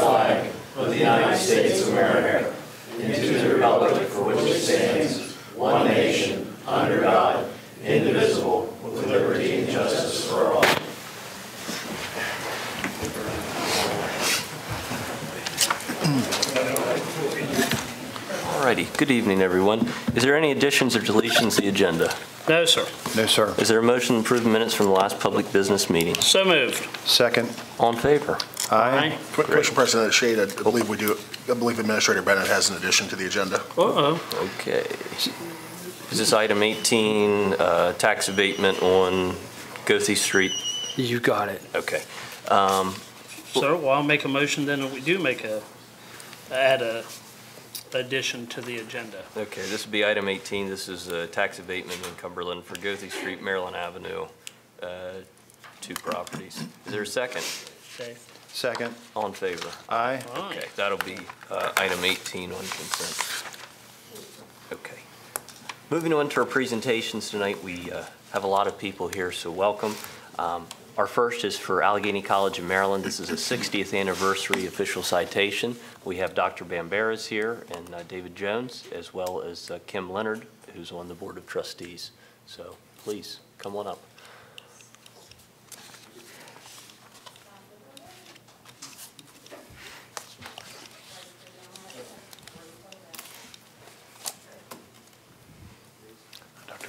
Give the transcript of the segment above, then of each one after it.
flag of the United States of America and to the republic for which it stands, one nation, under God, indivisible, with liberty and justice for all. Alrighty, good evening, everyone. Is there any additions or deletions to the agenda? No, sir. No, sir. Is there a motion to approve the minutes from the last public business meeting? So moved. Second. All in favor? Aye. Commissioner President Shade, I believe we do, I believe Administrator Bennett has an addition to the agenda. Uh-oh. Okay. Is this item 18, uh, tax abatement on Goethe Street? You got it. Okay. Um, Sir, well, I'll make a motion then that we do make a, add a addition to the agenda. Okay, this would be item 18. This is uh, tax abatement in Cumberland for Goethe Street, Maryland Avenue, uh, two properties. Is there a second? Okay. Second. All in favor? Aye. Aye. Okay, that'll be uh, item 18 on consent. Okay. Moving on to our presentations tonight, we uh, have a lot of people here, so welcome. Um, Our first is for Allegany College of Maryland. This is a 60th anniversary official citation. We have Dr. Bambara's here and uh, David Jones, as well as uh, Kim Leonard, who's on the Board of Trustees. So please, come on up.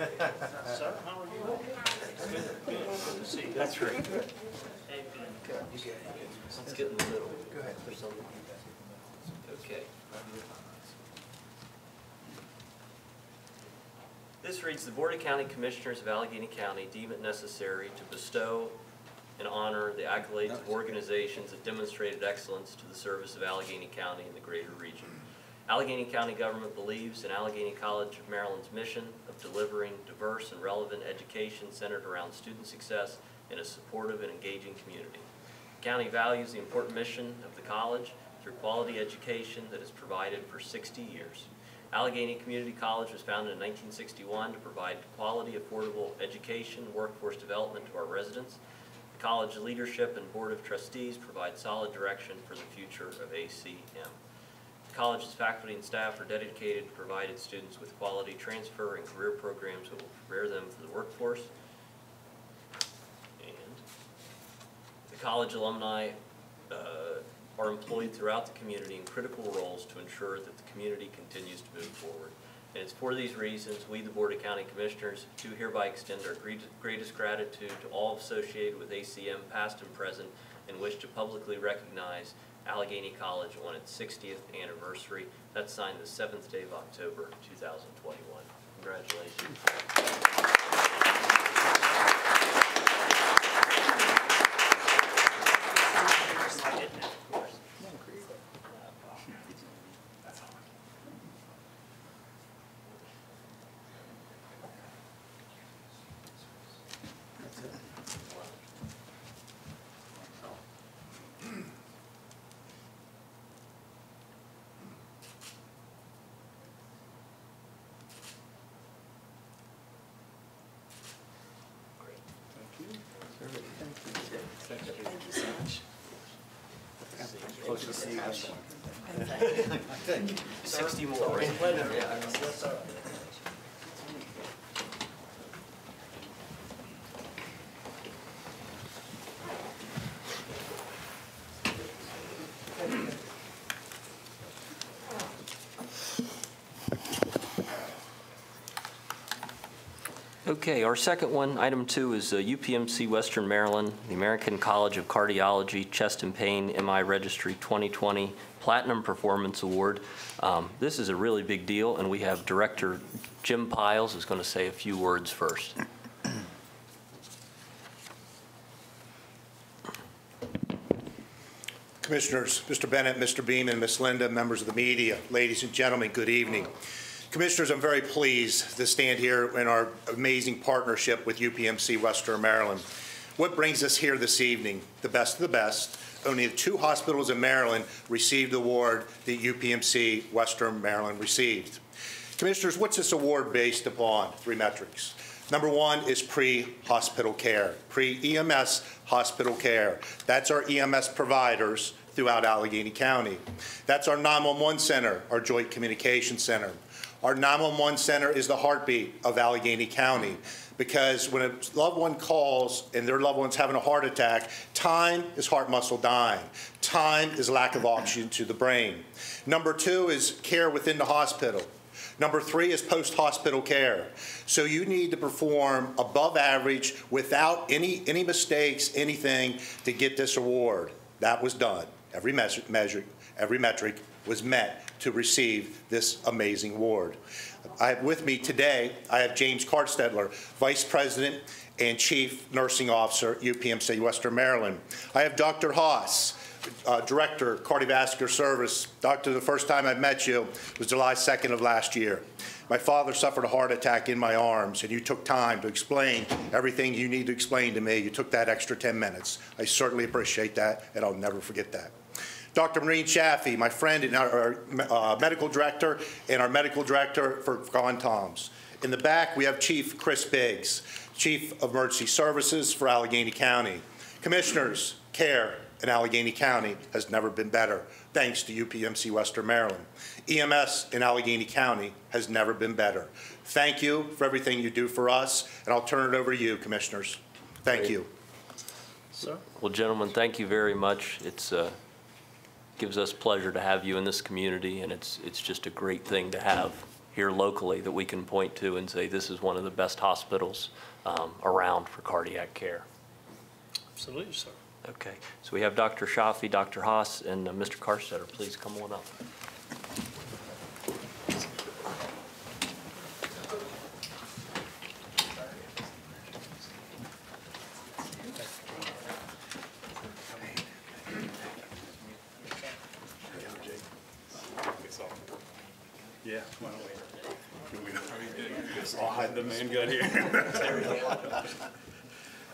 Sir, how are you? Good, good to see you. That's right. Good. Let's get in the middle. Go ahead. Okay. This reads, "The Board of County Commissioners of Allegany County deem it necessary to bestow and honor the accolades of organizations that demonstrated excellence to the service of Allegany County and the greater region. Allegany County government believes in Allegany College of Maryland's mission delivering diverse and relevant education centered around student success in a supportive and engaging community. The County values the important mission of the college through quality education that is provided for 60 years. Allegany Community College was founded in 1961 to provide quality, affordable education, and workforce development to our residents. The college leadership and board of trustees provide solid direction for the future of ACM. The college's faculty and staff are dedicated to provide its students with quality transfer and career programs that will prepare them for the workforce. And the college alumni uh, are employed throughout the community in critical roles to ensure that the community continues to move forward. And it's for these reasons, we, the Board of County Commissioners, do hereby extend our greatest gratitude to all associated with ACM, past and present, and wish to publicly recognize Allegany College on its 60th anniversary. That's signed the 7th day of October, 2021. Congratulations. Sixty more, right? Okay, our second one, item two, is uh, UPMC Western Maryland, the American College of Cardiology Chest and Pain MI Registry 2020 Platinum Performance Award. Um, This is a really big deal, and we have Director Jim Piles is going to say a few words first. Commissioners, Mr. Bennett, Mr. Beam, and Ms. Linda, members of the media, ladies and gentlemen, good evening. Commissioners, I'm very pleased to stand here in our amazing partnership with UPMC Western Maryland. What brings us here this evening? The best of the best. Only two hospitals in Maryland received the award that UPMC Western Maryland received. Commissioners, what's this award based upon? Three metrics. Number one is pre-hospital care, pre-EMS hospital care. That's our EMS providers throughout Allegany County. That's our 911 center, our joint communication center. Our 911 center is the heartbeat of Allegany County because when a loved one calls and their loved one's having a heart attack, time is heart muscle dying. Time is lack of oxygen to the brain. Number two is care within the hospital. Number three is post-hospital care. So you need to perform above average without any, any mistakes, anything to get this award. That was done. Every measure, measure, every metric was met to receive this amazing award. I have with me today, I have James Carstedler, Vice President and Chief Nursing Officer, UPMC Western Maryland. I have Dr. Haas, uh, Director, Cardiovascular Service. Doctor, the first time I met you was July 2nd of last year. My father suffered a heart attack in my arms, and you took time to explain everything you need to explain to me. You took that extra 10 minutes. I certainly appreciate that, and I'll never forget that. Dr. Maureen Chaffee, my friend and our uh, medical director, and our medical director for Gone Toms. In the back, we have Chief Chris Biggs, Chief of Emergency Services for Allegany County. Commissioners, care in Allegany County has never been better, thanks to UPMC Western Maryland. EMS in Allegany County has never been better. Thank you for everything you do for us, and I'll turn it over to you, Commissioners. Thank Great. you. Sir? Well, gentlemen, thank you very much. It's, uh, gives us pleasure to have you in this community, and it's, it's just a great thing to have here locally that we can point to and say, this is one of the best hospitals um, around for cardiac care. Absolutely, sir. Okay, so we have Dr. Shafi, Dr. Haas, and uh, Mr. Carstetter. Please come on up. Yeah, why don't we? I'll hide the main gun here.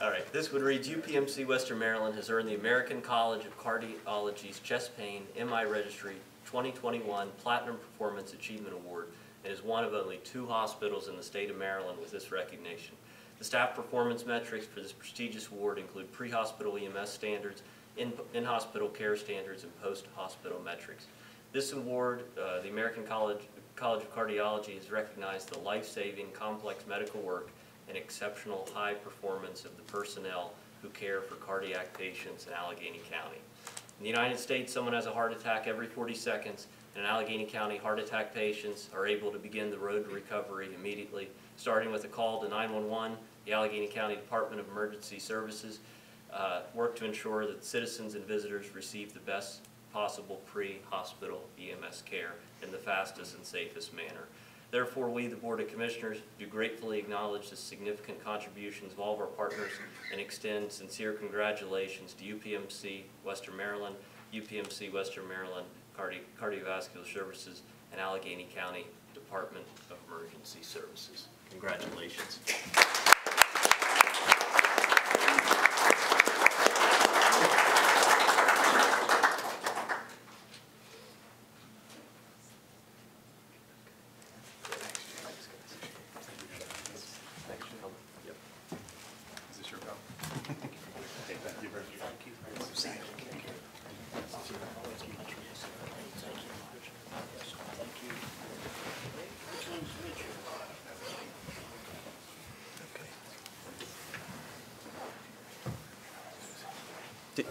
All right, this would read, UPMC Western Maryland has earned the American College of Cardiology's Chest Pain MI Registry 2021 Platinum Performance Achievement Award and is one of only two hospitals in the state of Maryland with this recognition. The staff performance metrics for this prestigious award include pre-hospital EMS standards, in- in-hospital care standards, and post-hospital metrics. This award, uh, the American College, College of Cardiology has recognized the life-saving, complex medical work and exceptional high performance of the personnel who care for cardiac patients in Allegany County. In the United States, someone has a heart attack every 40 seconds, and in Allegany County, heart attack patients are able to begin the road to recovery immediately, starting with a call to 911. The Allegany County Department of Emergency Services uh, work to ensure that citizens and visitors receive the best possible pre-hospital EMS care in the fastest and safest manner. Therefore, we, the Board of Commissioners, do gratefully acknowledge the significant contributions of all of our partners and extend sincere congratulations to UPMC Western Maryland, UPMC Western Maryland Cardi- Cardiovascular Services, and Allegany County Department of Emergency Services. Congratulations. Thanks for coming. Yep. Is this your cup? Okay, thank you very much.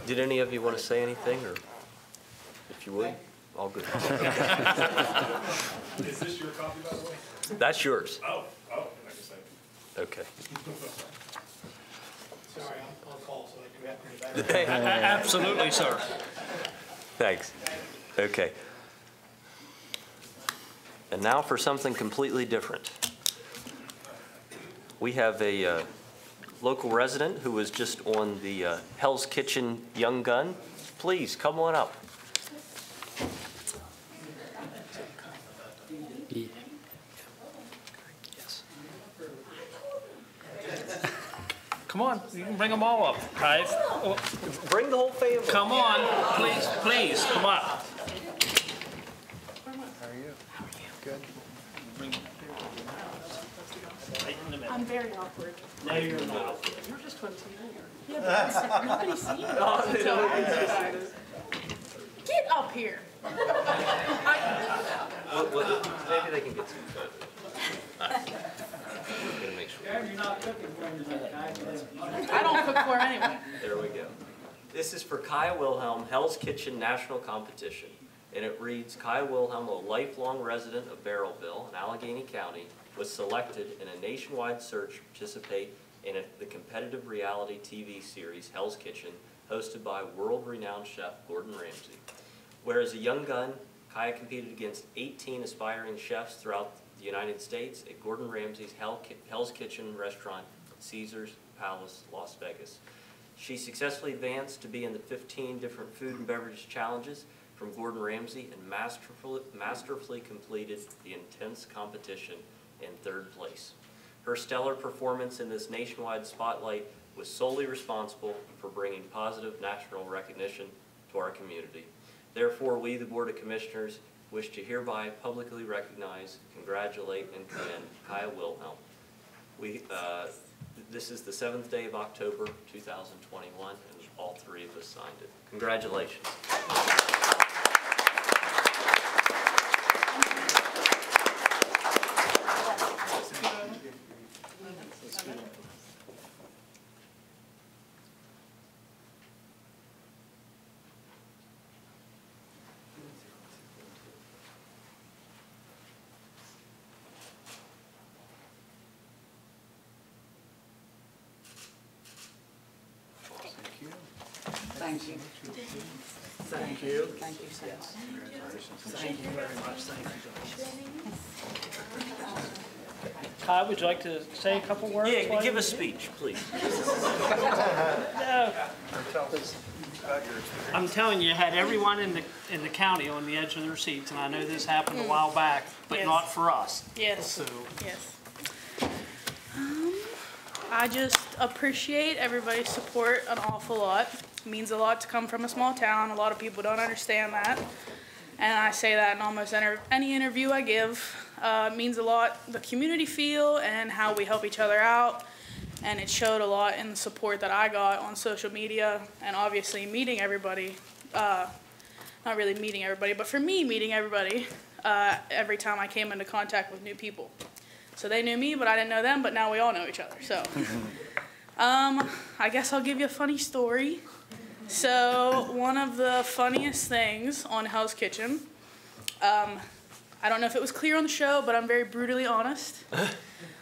Did, did any of you want to say anything, or if you would, all good. Is this your copy, by the way? That's yours. Oh, oh, I just said. Okay. Sorry, I'm on call, so I do have to get back. A- Absolutely, sir. Thanks. Okay. And now for something completely different. We have a uh, local resident who was just on the uh, Hell's Kitchen Young Gun. Please come on up. Yes. Come on, you can bring them all up, guys. Bring the whole family. Come on, please, please, come up. How are you? How are you? Good. I'm very awkward. No, you're not. You're just on TV. Yeah, but nobody's seen it. until I decided. Get up here. Oh, well, well, Maybe they can get some food. We're gonna make sure. You're not cooking for I don't cook for her anyway. There we go. This is for Kiya Willhelm, Hell's Kitchen National Competition. And it reads, Kiya Willhelm, a lifelong resident of Barrelville in Allegany County, was selected in a nationwide search to participate in a- the competitive reality TV series Hell's Kitchen, hosted by world-renowned chef Gordon Ramsay. Whereas a young gun, Kiya competed against 18 aspiring chefs throughout the United States at Gordon Ramsay's Hell Hell's Kitchen restaurant, Caesar's Palace, Las Vegas. She successfully advanced to be in the 15 different food and beverage challenges from Gordon Ramsay and masterfully, masterfully completed the intense competition in third place. Her stellar performance in this nationwide spotlight was solely responsible for bringing positive national recognition to our community. Therefore, we, the Board of Commissioners, wish to hereby publicly recognize, congratulate, and commend Kiya Willhelm. We, uh, this is the seventh day of October, 2021, and all three of us signed it. Congratulations. Thank you. Thank you. Thank you so much. Thank you very much, thank you. Kai, would you like to say a couple words? Yeah, while give you're a here? speech, please. No. I'm telling you, you had everyone in the, in the county on the edge of their seats, and I know this happened a while back, but Yes. not for us. Yes. So, Yes. Um, I just appreciate everybody's support an awful lot. Means a lot to come from a small town. A lot of people don't understand that. And I say that in almost any interview I give. Uh, it means a lot the community feel and how we help each other out. And it showed a lot in the support that I got on social media and obviously meeting everybody. Uh, not really meeting everybody, but for me, meeting everybody uh, every time I came into contact with new people. So they knew me, but I didn't know them, but now we all know each other. So um, I guess I'll give you a funny story. So one of the funniest things on Hell's Kitchen, um, I don't know if it was clear on the show, but I'm very brutally honest.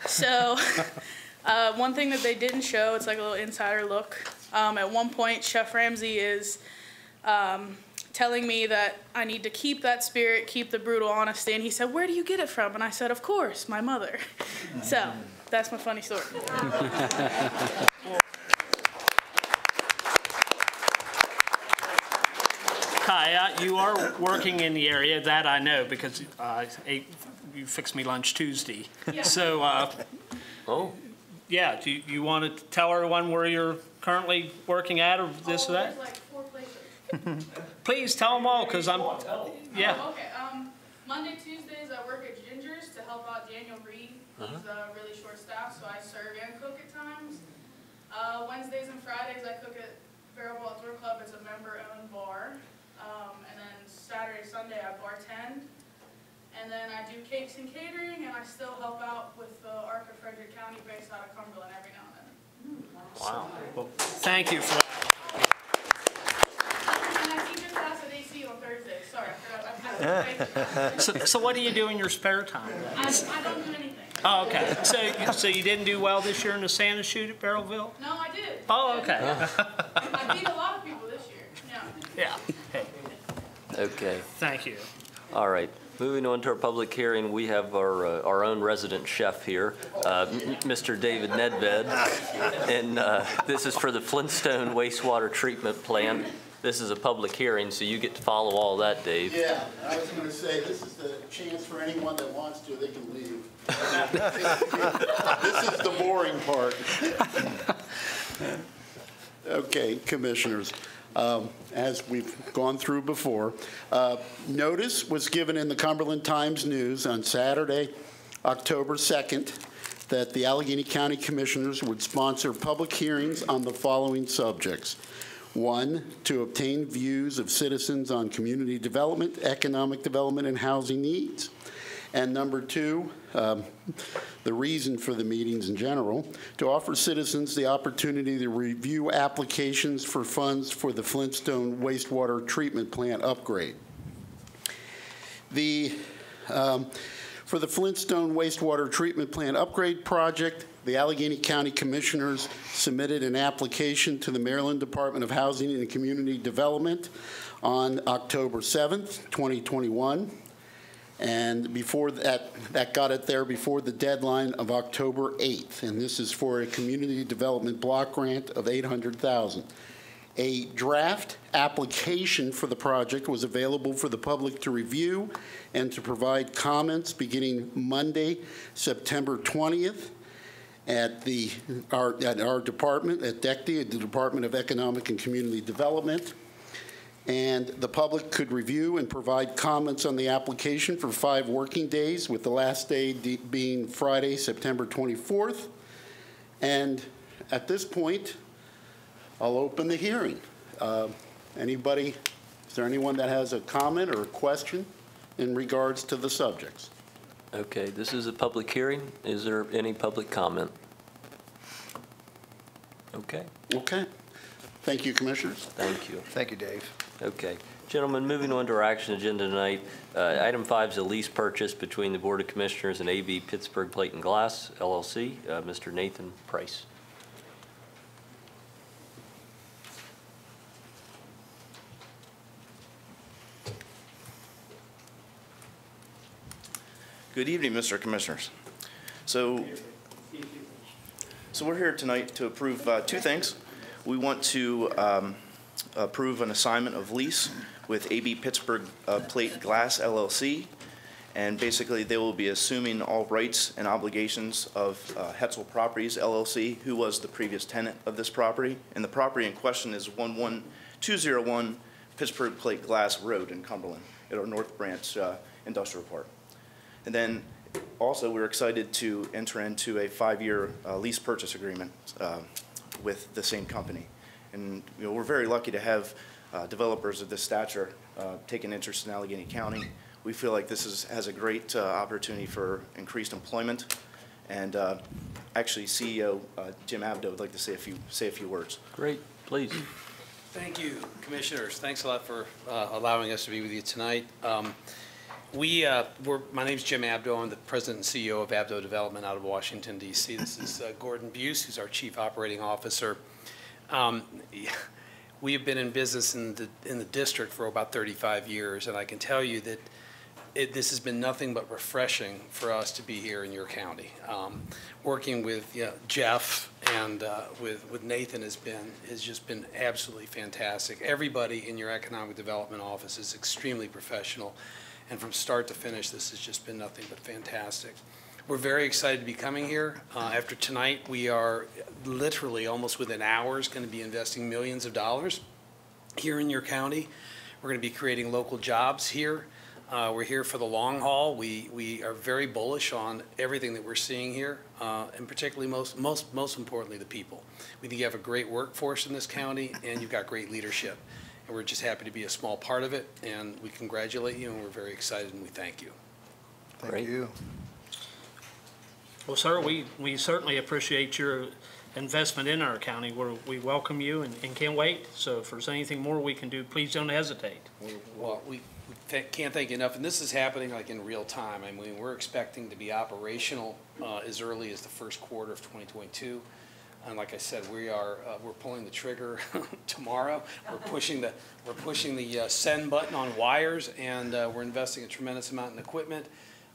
So uh, one thing that they didn't show, it's like a little insider look. Um, at one point, Chef Ramsay is um, telling me that I need to keep that spirit, keep the brutal honesty. And he said, Where do you get it from? And I said, Of course, my mother. so that's my funny story. Kai, uh, you are working in the area, that I know, because uh, I ate- you fixed me lunch Tuesday. Yeah. So, uh, Oh, yeah, do you- you want to tell everyone where you're currently working at, or this or that? Oh, like four places. Please, tell them all, because I'm, yeah. Oh, okay. Um, Monday, Tuesdays, I work at Ginger's to help out Daniel Reed. He's uh, really short staffed, so I serve and cook at times. Uh, Wednesdays and Fridays, I cook at Barrel Outdoor Club. It's a member-owned bar. Um, and then Saturday, Sunday, I bartend. And then I do cakes and catering, and I still help out with the Arc of Frederick County based out of Cumberland every now and then. wow. Well, Thank you for that. And I teach a class at AC on Thursdays. Sorry, I forgot. I forgot. So, so what do you do in your spare time? I, I don't do anything. Oh, okay. So, so you didn't do well this year in the Santa shoot at Barrelville? No, I did. Oh, okay. I beat a lot of people this year. Yeah. Yeah. Hey, Okay, thank you. all right. Moving on to our public hearing, we have our, uh, our own resident chef here, uh, Mr. David Nedved. And uh, this is for the Flintstone wastewater treatment plant. This is a public hearing, so you get to follow all that, Dave. Yeah, I was gonna say, this is the chance for anyone that wants to, they can leave. This is the boring part. Okay, Commissioners, um, as we've gone through before, uh, notice was given in the Cumberland Times News on Saturday, October 2nd, that the Allegany County Commissioners would sponsor public hearings on the following subjects. One, to obtain views of citizens on community development, economic development, and housing needs. And number two, um, the reason for the meetings in general, to offer citizens the opportunity to review applications for funds for the Flintstone wastewater treatment plant upgrade. The, um, for the Flintstone wastewater treatment plant upgrade project, the Allegany County Commissioners submitted an application to the Maryland Department of Housing and Community Development on October 7th, 2021. And before that, that got it there before the deadline of October 8th. And this is for a community development block grant of 800,000. A draft application for the project was available for the public to review and to provide comments beginning Monday, September 20th at the, our, at our department, at DECD, at the Department of Economic and Community Development and the public could review and provide comments on the application for five working days, with the last day de- being Friday, September 24th. And at this point, I'll open the hearing. Uh, Anybody, is there anyone that has a comment or a question in regards to the subjects? Okay, this is a public hearing. Is there any public comment? Okay, Okay. Thank you, Commissioners. thank you. Thank you, Dave. Okay. Gentlemen, moving on to our action agenda tonight. Uh, Item five is a lease purchase between the Board of Commissioners and AB Pittsburgh Plate and Glass LLC. Uh, Mr. Nathan Price. Good evening, Mr. Commissioners. So, so we're here tonight to approve uh, two things. We want to um, approve an assignment of lease with AB Pittsburgh uh, Plate Glass LLC, and basically they will be assuming all rights and obligations of uh, Hetzel Properties LLC, who was the previous tenant of this property. And the property in question is 11201 Pittsburgh Plate Glass Road in Cumberland, at our North Branch uh, Industrial Park. And then also, we're excited to enter into a five-year uh, lease purchase agreement uh, with the same company. And, you know, we're very lucky to have uh, developers of this stature uh, take an interest in Allegany County. We feel like this is, has a great uh, opportunity for increased employment. And uh, actually, CEO uh, Jim Abdo would like to say a few, say a few words. Great, please. Thank you, Commissioners. Thanks a lot for uh, allowing us to be with you tonight. Um, We, uh, we're, my name's Jim Abdo. I'm the President and CEO of Abdo Development out of Washington DC. This is uh, Gordon Buse, who's our Chief Operating Officer. Um, We have been in business in the, in the district for about 35 years, and I can tell you that it, this has been nothing but refreshing for us to be here in your county. Um, working with you know, Jeff and uh, with, with Nathan has been has just been absolutely fantastic. Everybody in your economic development office is extremely professional, and from start to finish, this has just been nothing but fantastic. We're very excited to be coming here. Uh, after tonight, we are literally almost within hours going to be investing millions of dollars here in your county. We're going to be creating local jobs here. Uh, we're here for the long haul. We, we are very bullish on everything that we're seeing here, uh, and particularly most, most, most importantly, the people. We think you have a great workforce in this county, and you've got great leadership. And we're just happy to be a small part of it, and we congratulate you, and we're very excited, and we thank you. Thank Great. you. Well, sir, we, we certainly appreciate your investment in our county. We're, we welcome you and, and can't wait. So if there's anything more we can do, please don't hesitate. Well, we we th- can't thank you enough, and this is happening like in real time. I mean, we're expecting to be operational uh, as early as the first quarter of 2022. And like I said, we are, uh, we're pulling the trigger tomorrow. We're pushing the, we're pushing the uh, send button on wires, and uh, we're investing a tremendous amount in equipment.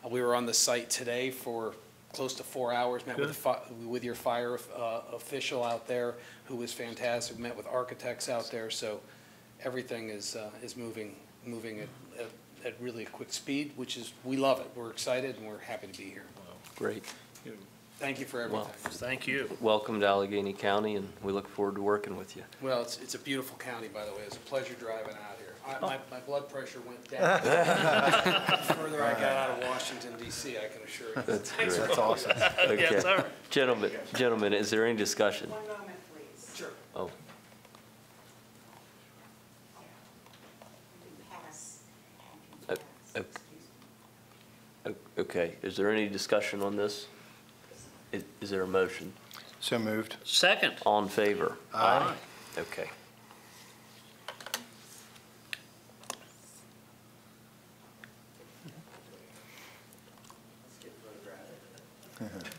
Uh, We were on the site today for close to four hours, met with, Good. fi- with your fire uh, official out there, who was fantastic, met with architects out there, so everything is, uh, is moving, moving at, at, at really a quick speed, which is, we love it. We're excited and we're happy to be here. Great. Thank you for everything. Well. Thank you. welcome to Allegany County, and we look forward to working with you. Well, it's, it's a beautiful county, by the way. It's a pleasure driving out here. I- My, my blood pressure went down. The Further I got out of Washington DC, I can assure you. That's great. That's all- awesome. Okay. Yes, sir. Gentlemen, gentlemen, is there any discussion? One moment, please. Sure. Oh, You can pass. Uh, uh, o- okay, is there any discussion on this? Is, is there a motion? So moved. Second. All in favor? Aye. Okay.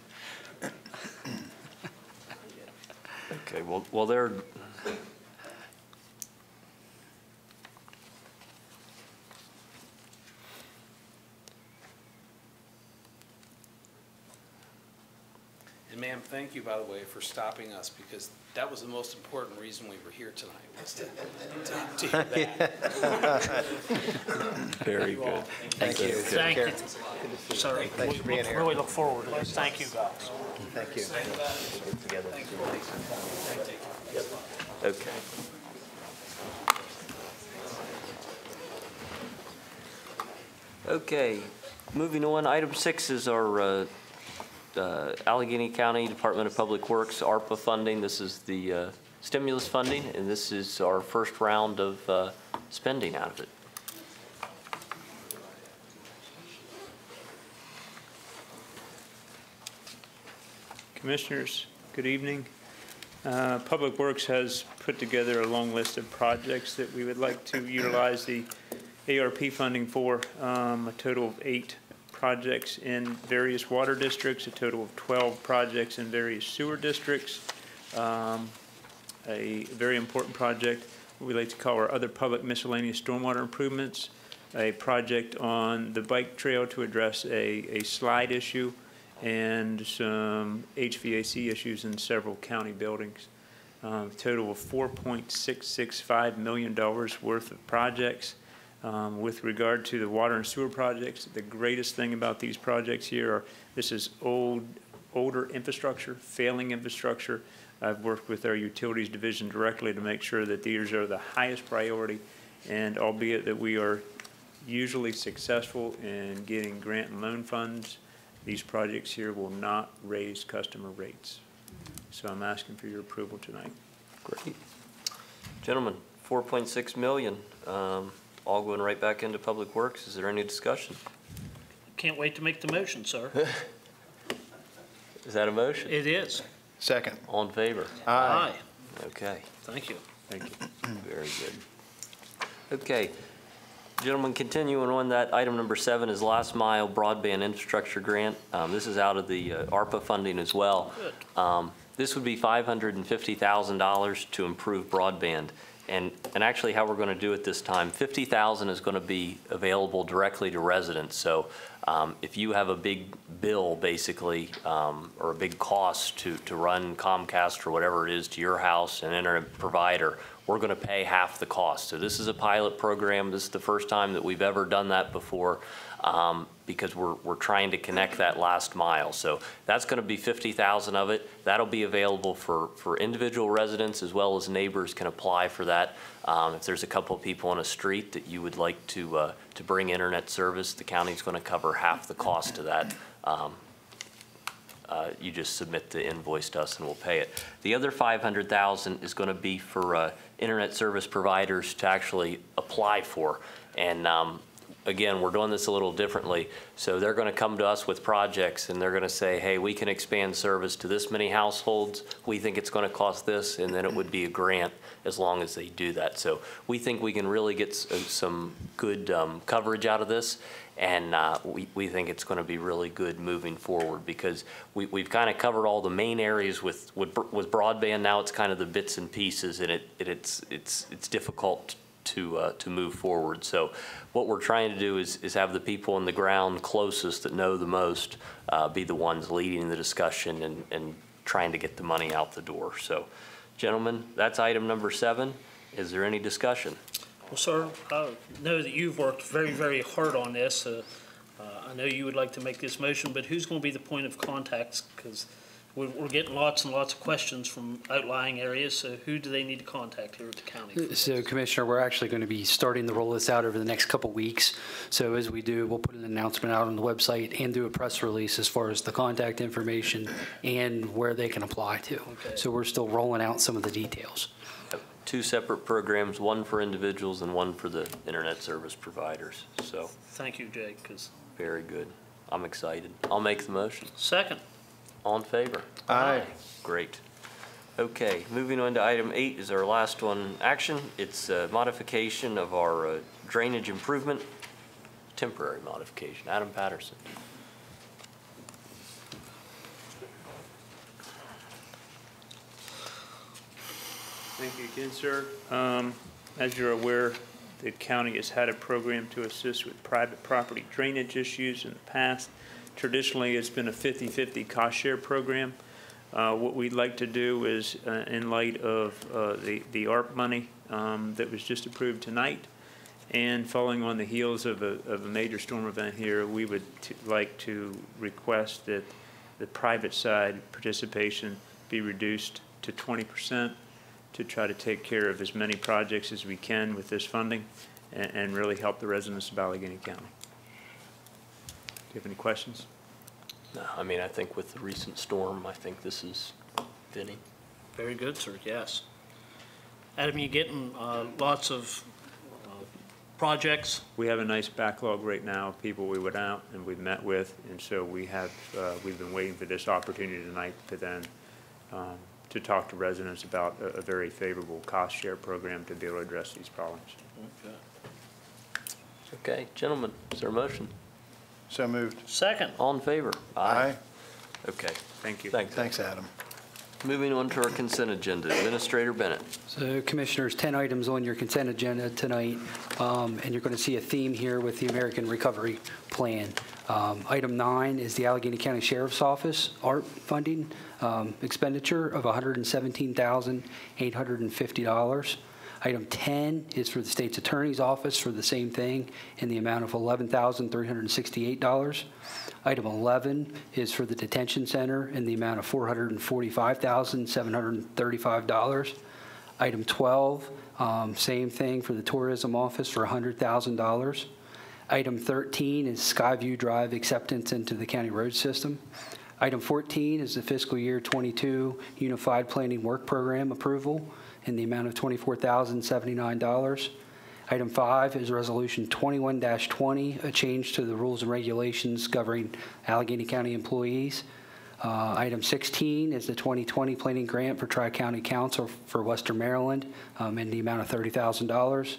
Okay, well, well, they're, And ma'am, thank you, by the way, for stopping us, because that was the most important reason we were here tonight, was to, to- to hear that. very good. Thank you. Thank you. Sir, Thanks we for being look- here. really look forward to this. Thank you, guys. Thank you. Okay. Okay, moving on, item six is our uh, uh, Allegany County Department of Public Works ARPA funding. This is the uh, stimulus funding, and this is our first round of uh, spending out of it. Commissioners, good evening. Uh, Public Works has put together a long list of projects that we would like to utilize the ARP funding for, um, a total of eight projects in various water districts, a total of 12 projects in various sewer districts. Um, A very important project we like to call our other public miscellaneous stormwater improvements, a project on the bike trail to address a, a slide issue, and some HVAC issues in several county buildings. Uh, Total of $4.665 million worth of projects. Um, With regard to the water and sewer projects, the greatest thing about these projects here are, this is old, older infrastructure, failing infrastructure. I've worked with our utilities division directly to make sure that these are the highest priority, and albeit that we are usually successful in getting grant and loan funds, these projects here will not raise customer rates. So I'm asking for your approval tonight. Great. Gentlemen, 4.6 million, um, all going right back into Public Works. Is there any discussion? Can't wait to make the motion, sir. Is that a motion? It is. Second. All in favor? Aye. Okay. Thank you. Thank you. Very good. Okay. Gentlemen, continuing on that, item number seven is last mile broadband infrastructure grant. Um, This is out of the uh, ARPA funding as well. Um, This would be $550,000 to improve broadband. And, and actually how we're going to do it this time, 50,000 is going to be available directly to residents. So um, if you have a big bill, basically, um, or a big cost to, to run Comcast or whatever it is to your house, and internet provider, we're going to pay half the cost. So this is a pilot program. This is the first time that we've ever done that before um, because we're, we're trying to connect that last mile. So that's going to be 50,000 of it. That'll be available for, for individual residents as well as neighbors can apply for that. Um, If there's a couple of people on a street that you would like to, uh, to bring internet service, the county's going to cover half the cost of that. Um, uh, you just submit the invoice to us and we'll pay it. The other 500,000 is going to be for uh, internet service providers to actually apply for. And um, again, we're doing this a little differently. So they're going to come to us with projects and they're going to say, hey, we can expand service to this many households. We think it's going to cost this, and then it would be a grant as long as they do that. So we think we can really get uh, some good um, coverage out of this. And uh, we, we think it's going to be really good moving forward because we, we've kind of covered all the main areas with, with with broadband. Now it's kind of the bits and pieces and it, it it's, it's, it's difficult to, uh, to move forward. So what we're trying to do is, is have the people on the ground closest that know the most uh, be the ones leading the discussion and, and trying to get the money out the door. So gentlemen, that's item number seven. Is there any discussion? Well, sir, I know that you've worked very, very hard on this. Uh, uh, I know you would like to make this motion, but who's going to be the point of contacts? Because we're, we're getting lots and lots of questions from outlying areas, so who do they need to contact here at the county? So Commissioner, we're actually going to be starting to roll this out over the next couple weeks. So as we do, we'll put an announcement out on the website and do a press release as far as the contact information and where they can apply to. Okay. So we're still rolling out some of the details. Two separate programs, one for individuals and one for the internet service providers. So, Thank you, Jake, because, very good. I'm excited. I'll make the motion. second, All in favor? Aye. Great. Okay, moving on to item eight is our last one, action. It's a modification of our uh, drainage improvement, temporary modification. Adam Patterson. Thank you again, sir. Um, As you're aware, the county has had a program to assist with private property drainage issues in the past. Traditionally, it's been a 50-50 cost share program. Uh, What we'd like to do is, uh, in light of uh, the the ARP money um, that was just approved tonight, and following on the heels of a of a major storm event here, we would like to request that the private side participation be reduced to 20 percent to try to take care of as many projects as we can with this funding and, and really help the residents of Allegany County. Do you have any questions? No, I mean, I think with the recent storm, I think this is fitting. very good, sir, yes. Adam, you getting uh, lots of uh, projects? We have a nice backlog right now of people we went out and we've met with, and so we have, uh, we've been waiting for this opportunity tonight to then, um, to talk to residents about a, a very favorable cost share program to be able to address these problems. Okay, gentlemen, is there a motion? So moved. Second, All in favor? Aye. Okay, Thank you. thanks. Thanks, Adam. Moving on to our consent agenda. Administrator Bennett. So Commissioners, 10 items on your consent agenda tonight, um, and you're going to see a theme here with the American Recovery Plan. Um, Item nine is the Allegany County Sheriff's Office ARP funding um, expenditure of $117,850. Item 10 is for the state's attorney's office for the same thing in the amount of $11,368. Item 11 is for the detention center in the amount of $445,735. Item 12, um, same thing for the tourism office for $100,000. Item 13 is Skyview Drive acceptance into the county road system. Item 14 is the fiscal year 22 Unified Planning Work Program approval in the amount of $24,079. Item 5 is Resolution 21-20, a change to the rules and regulations governing Allegany County employees. Uh, Item 16 is the 2020 Planning Grant for Tri-County Council for Western Maryland um, in the amount of $30,000.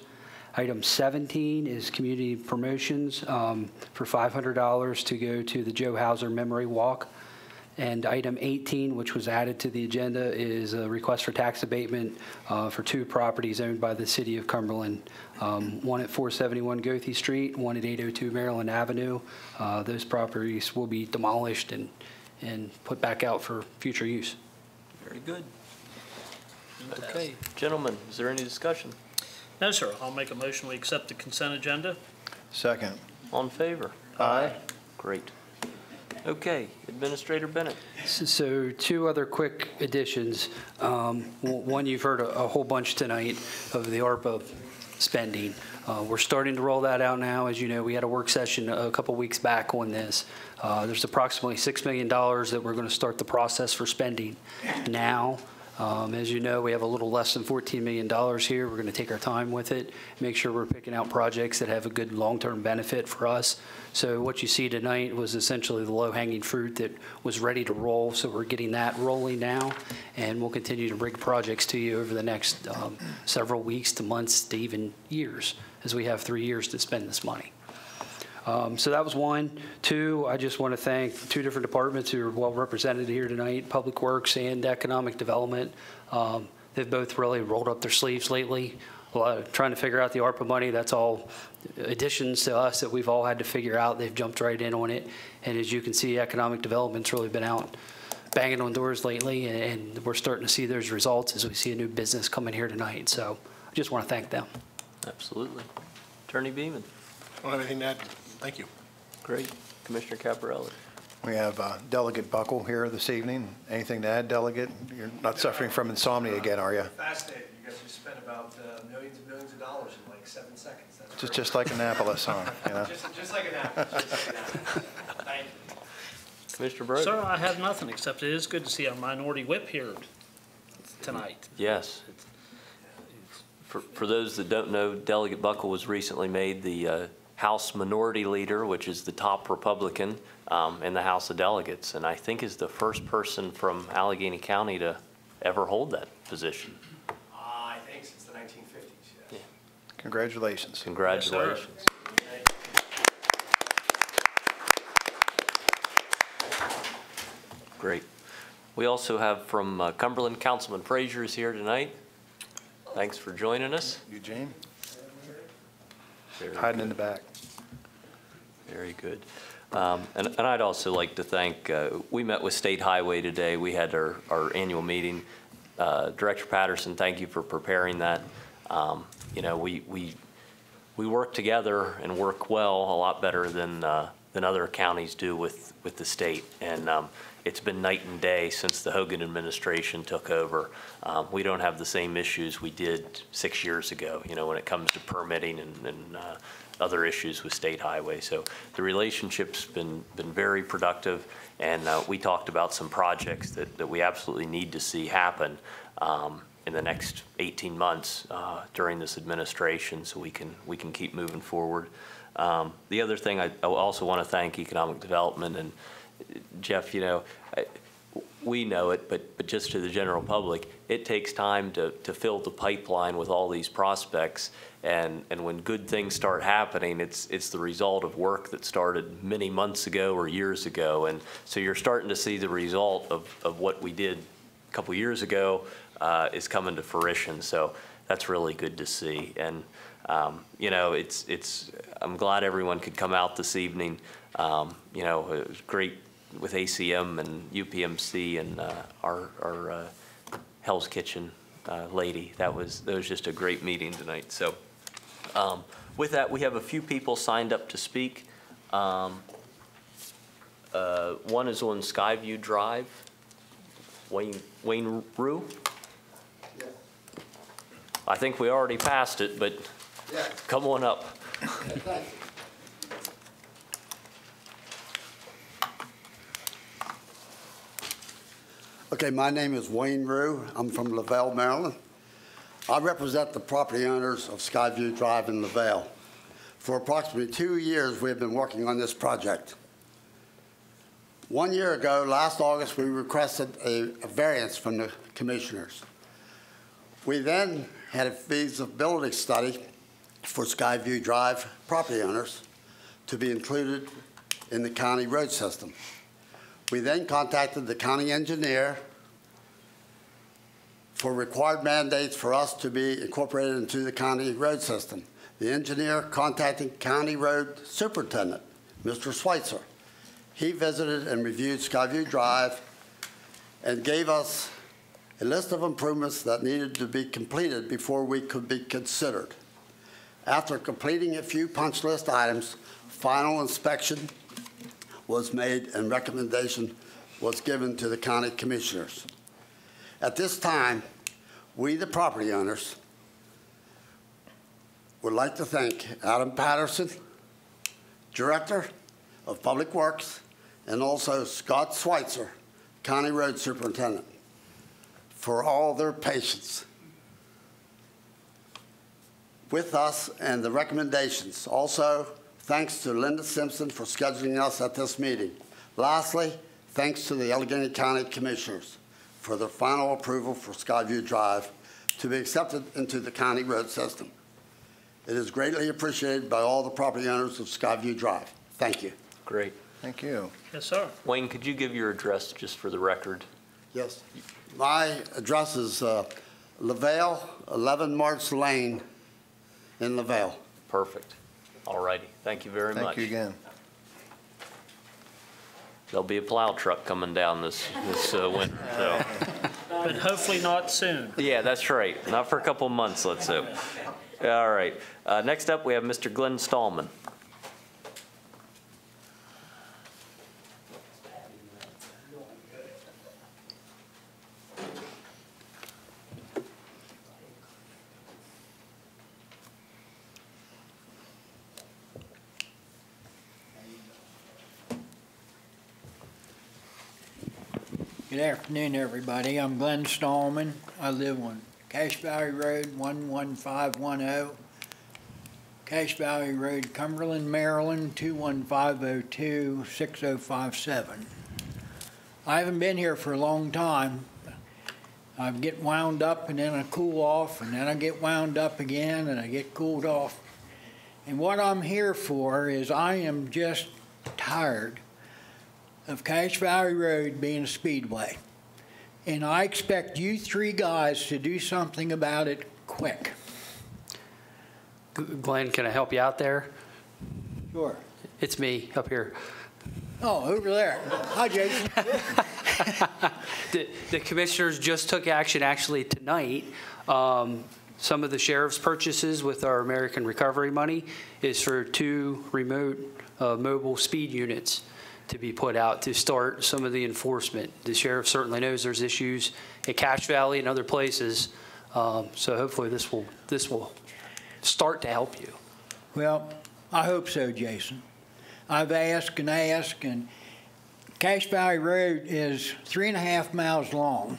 Item 17 is community promotions um, for $500 to go to the Joe Hauser Memory Walk. And item 18, which was added to the agenda, is a request for tax abatement uh, for two properties owned by the city of Cumberland, um, one at 471 Goethe Street, one at 802 Maryland Avenue. Uh, Those properties will be demolished and, and put back out for future use. Very good. Okay, gentlemen, is there any discussion? no, sir, I'll make a motion, we accept the consent agenda. Second. All in favor? Aye. Great. Okay, Administrator Bennett. So two other quick additions. Um, One, you've heard a a whole bunch tonight of the ARPA spending. Uh, We're starting to roll that out now. As you know, we had a work session a couple weeks back on this. Uh, There's approximately $6 million that we're going to start the process for spending now. Um, As you know, we have a little less than $14 million here. We're going to take our time with it, make sure we're picking out projects that have a good long-term benefit for us. So what you see tonight was essentially the low-hanging fruit that was ready to roll, so we're getting that rolling now, and we'll continue to bring projects to you over the next um, several weeks to months to even years, as we have three years to spend this money. Um, So that was one. Two, I just want to thank two different departments who are well represented here tonight, Public Works and Economic Development. Um, They've both really rolled up their sleeves lately, a lot of- trying to figure out the ARPA money. That's all additions to us that we've all had to figure out. They've jumped right in on it. And as you can see, Economic Development's really been out banging on doors lately, and we're starting to see those results as we see a new business coming here tonight. So I just want to thank them. Absolutely. Attorney Beeman. I don't have anything to add. Thank you. Great. Commissioner Caporale. We have uh, Delegate Buckel here this evening. Anything to add, Delegate? You're not suffering from insomnia again, are you? Fascinating. You guys just spent about uh, millions and millions of dollars in like seven seconds. That's Just, great. just like Annapolis, huh? You know? Just, just like an apple. Just like an apple. Thank you. Commissioner Brodie? Sir, I have nothing, except it is good to see our minority whip here tonight. Yes. For, for those that don't know, Delegate Buckel was recently made the uh, House Minority Leader, which is the top Republican um, in the House of Delegates, and I think is the first person from Allegany County to ever hold that position. Uh, I think since the 1950s, yes. Congratulations. Congratulations. Great. We also have from uh, Cumberland, Councilman Frazier is here tonight. Thanks for joining us. Eugene? Very Hiding in the back. Very good. Um, And and I'd also like to thank, uh, we met with State Highway today. We had our our annual meeting. Uh, Director Patterson, thank you for preparing that. Um, You know, we we we work together and work well, a lot better than uh, than other counties do with with the state. And um, it's been night and day since the Hogan administration took over. Um, We don't have the same issues we did six years ago, you know, when it comes to permitting and and, uh, other issues with state highways. So the relationship's been, been very productive, and uh, we talked about some projects that, that we absolutely need to see happen um, in the next 18 months uh, during this administration, so we can, we can keep moving forward. Um, The other thing, I I also want to thank Economic Development, and Jeff, you know, I- we know it, but, but just to the general public, it takes time to, to fill the pipeline with all these prospects. And, and when good things start happening, it's, it's the result of work that started many months ago or years ago. And so you're starting to see the result of, of what we did a couple years ago uh, is coming to fruition. So that's really good to see. And, um, you know, it's, it's, I'm glad everyone could come out this evening. Um, you know, it was great with ACM and UPMC and uh, our, our uh, Hell's Kitchen uh, lady. That was, that was just a great meeting tonight. So um, with that, we have a few people signed up to speak. Um, uh, One is on Skyview Drive. Wayne, Wayne Rue? I think we already passed it, but come on up. Okay, my name is Wayne Rue. I'm from LaVale, Maryland. I represent the property owners of Skyview Drive in LaVale. For approximately two years, we have been working on this project. One year ago, last August, we requested a a variance from the commissioners. We then had a feasibility study for Skyview Drive property owners to be included in the county road system. We then contacted the county engineer for required mandates for us to be incorporated into the county road system. The engineer contacted county road superintendent, Mr. Schweitzer. He visited and reviewed Skyview Drive and gave us a list of improvements that needed to be completed before we could be considered. After completing a few punch list items, final inspection was made and recommendation was given to the county commissioners. At this time, we, the property owners, would like to thank Adam Patterson, Director of Public Works, and also Scott Schweitzer, County Road Superintendent, for all their patience with us and the recommendations. Also, thanks to Linda Simpson for scheduling us at this meeting. Lastly, thanks to the Allegany County Commissioners for their final approval for Skyview Drive to be accepted into the county road system. It is greatly appreciated by all the property owners of Skyview Drive. Thank you. Great. Thank you. Yes, sir. Wayne, could you give your address just for the record? Yes. My address is uh, LaVale, 11 March Lane in LaVale. Perfect. All righty. Thank you very much. Thank you again. There'll be a plow truck coming down this, this uh, winter, so. But hopefully not soon. Yeah, that's right. Not for a couple months, let's hope. All right. Uh, Next up, we have Mr. Glenn Stallman. Good afternoon, everybody. I'm Glenn Stallman. I live on Cash Valley Road, 11510. Cash Valley Road, Cumberland, Maryland, 21502-6057. I haven't been here for a long time. I get wound up and then I cool off, and then I get wound up again and I get cooled off. And what I'm here for is I am just tired of Cash Valley Road being a speedway. And I expect you three guys to do something about it quick. Glenn, can I help you out there? Sure. It's me up here. Oh, over there. Hi, Jason. The the commissioners just took action actually tonight. Um, Some of the sheriff's purchases with our American Recovery money is for two remote uh, mobile speed units to be put out to start some of the enforcement. The sheriff certainly knows there's issues at Cash Valley and other places. Um, So hopefully this will, this will start to help you. Well, I hope so, Jason. I've asked and asked, and Cash Valley Road is three and a half miles long.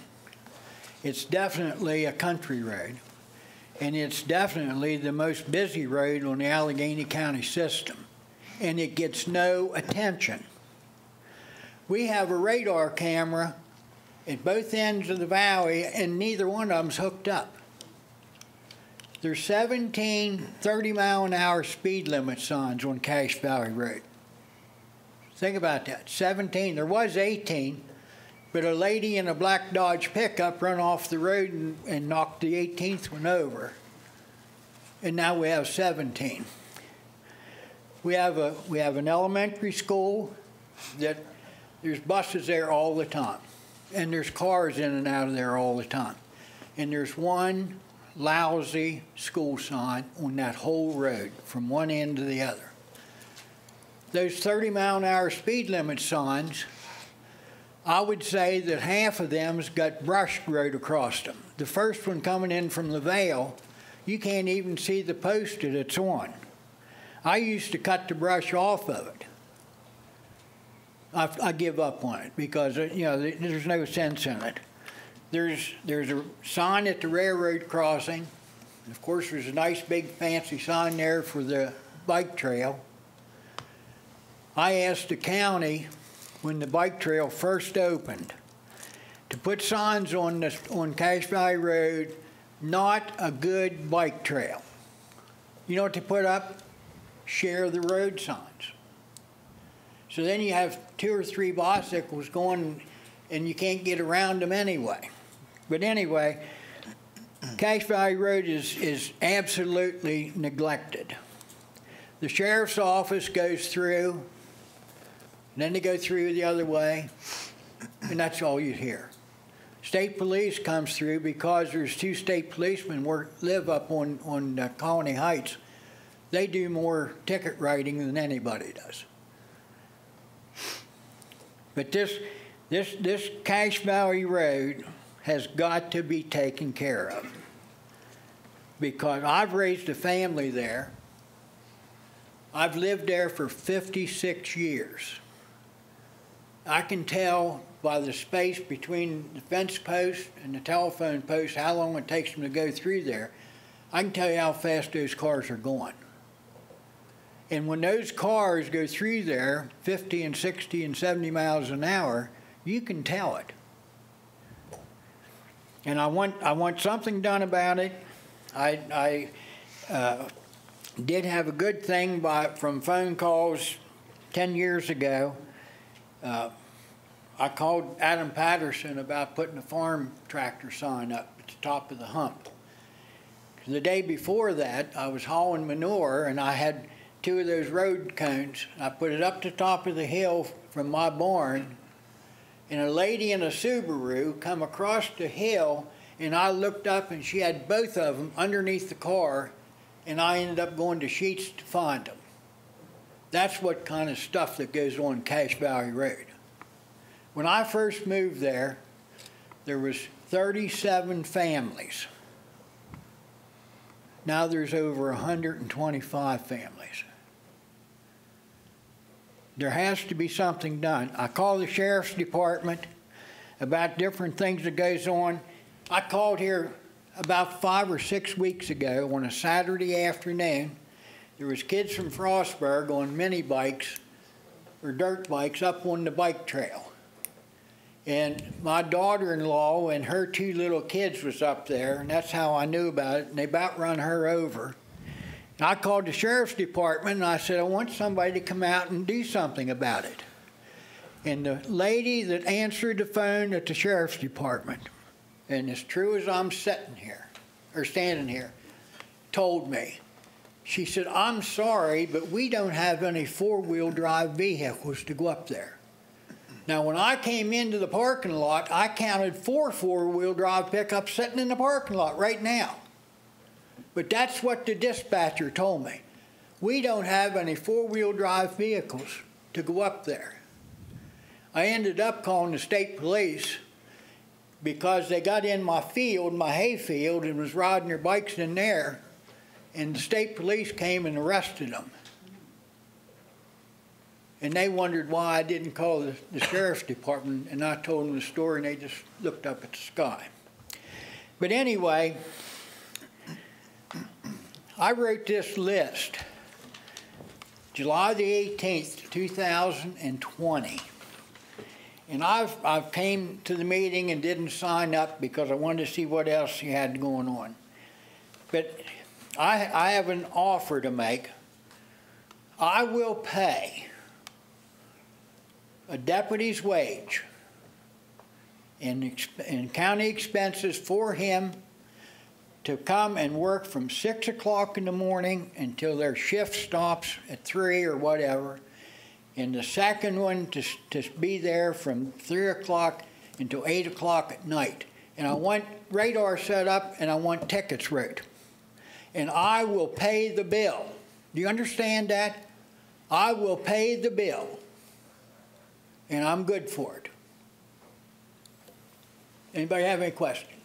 It's definitely a country road, and it's definitely the most busy road on the Allegany County system, and it gets no attention. We have a radar camera at both ends of the valley, and neither one of them's hooked up. There's 17 30 mile an hour speed limit signs on Cash Valley Road. Think about that 17. There was 18, but a lady in a black Dodge pickup ran off the road and, and knocked the 18th one over. And now we have 17. We have, a, we have an elementary school that there's buses there all the time, and there's cars in and out of there all the time. And there's one lousy school sign on that whole road from one end to the other. Those 30 mile an hour speed limit signs, I would say that half of them's got brush growed across them. The first one coming in from the Vale, you can't even see the post that it's on. I used to cut the brush off of it. I, I give up on it because uh, you know there's no sense in it. There's there's a sign at the railroad crossing. And of course, there's a nice big fancy sign there for the bike trail. I asked the county when the bike trail first opened to put signs on the on Cash Valley Road, not a good bike trail. You know what they put up? Share the road signs. So then you have two or three bicycles going, and you can't get around them anyway. But anyway, Cash Valley Road is, is absolutely neglected. The sheriff's office goes through, then they go through the other way, and that's all you hear. State police comes through because there's two state policemen work, live up on, on uh, Colony Heights. They do more ticket writing than anybody does. But this, this, this Cash Valley Road has got to be taken care of. Because I've raised a family there. I've lived there for 56 years. I can tell by the space between the fence post and the telephone post how long it takes them to go through there. I can tell you how fast those cars are going. And when those cars go through there 50 and 60 and 70 miles an hour, you can tell it. And I want, I want something done about it. I, I uh, did have a good thing by, from phone calls 10 years ago. Uh, I called Adam Patterson about putting a farm tractor sign up at the top of the hump. The day before that, I was hauling manure and I had two of those road cones. I put it up the top of the hill from my barn, and a lady in a Subaru come across the hill, and I looked up and she had both of them underneath the car, and I ended up going to Sheetz to find them. That's what kind of stuff that goes on Cash Valley Road. When I first moved there, there was 37 families. Now there's over 125 families. There has to be something done. I called the sheriff's department. about different things that goes on. I called here about five or six weeks ago on a Saturday afternoon. There was kids from Frostburg on mini bikes or dirt bikes up on the bike trail. And my daughter-in-law and her two little kids was up there, and that's how I knew about it, and they about run her over. I called the sheriff's department, and I said, I want somebody to come out and do something about it. And the lady that answered the phone at the sheriff's department, and as true as I'm sitting here, or standing here, told me, she said, I'm sorry, but we don't have any four-wheel drive vehicles to go up there. Now, when I came into the parking lot, I counted four four-wheel drive pickups sitting in the parking lot right now. But that's what the dispatcher told me. We don't have any four-wheel drive vehicles to go up there. I ended up calling the state police because they got in my field, my hay field, and was riding their bikes in there, and the state police came and arrested them. And they wondered why I didn't call the, the sheriff's department, and I told them the story, and they just looked up at the sky. But anyway, I wrote this list July the 18th, 2020. And I've, I've came to the meeting and didn't sign up because I wanted to see what else you had going on. But I, I have an offer to make. I will pay a deputy's wage and, and county expenses for him to come and work from six o'clock in the morning until their shift stops at three or whatever. And the second one to, to be there from three o'clock until eight o'clock at night. And I want radar set up and I want tickets wrote. And I will pay the bill. Do you understand that? I will pay the bill. And I'm good for it. Anybody have any questions?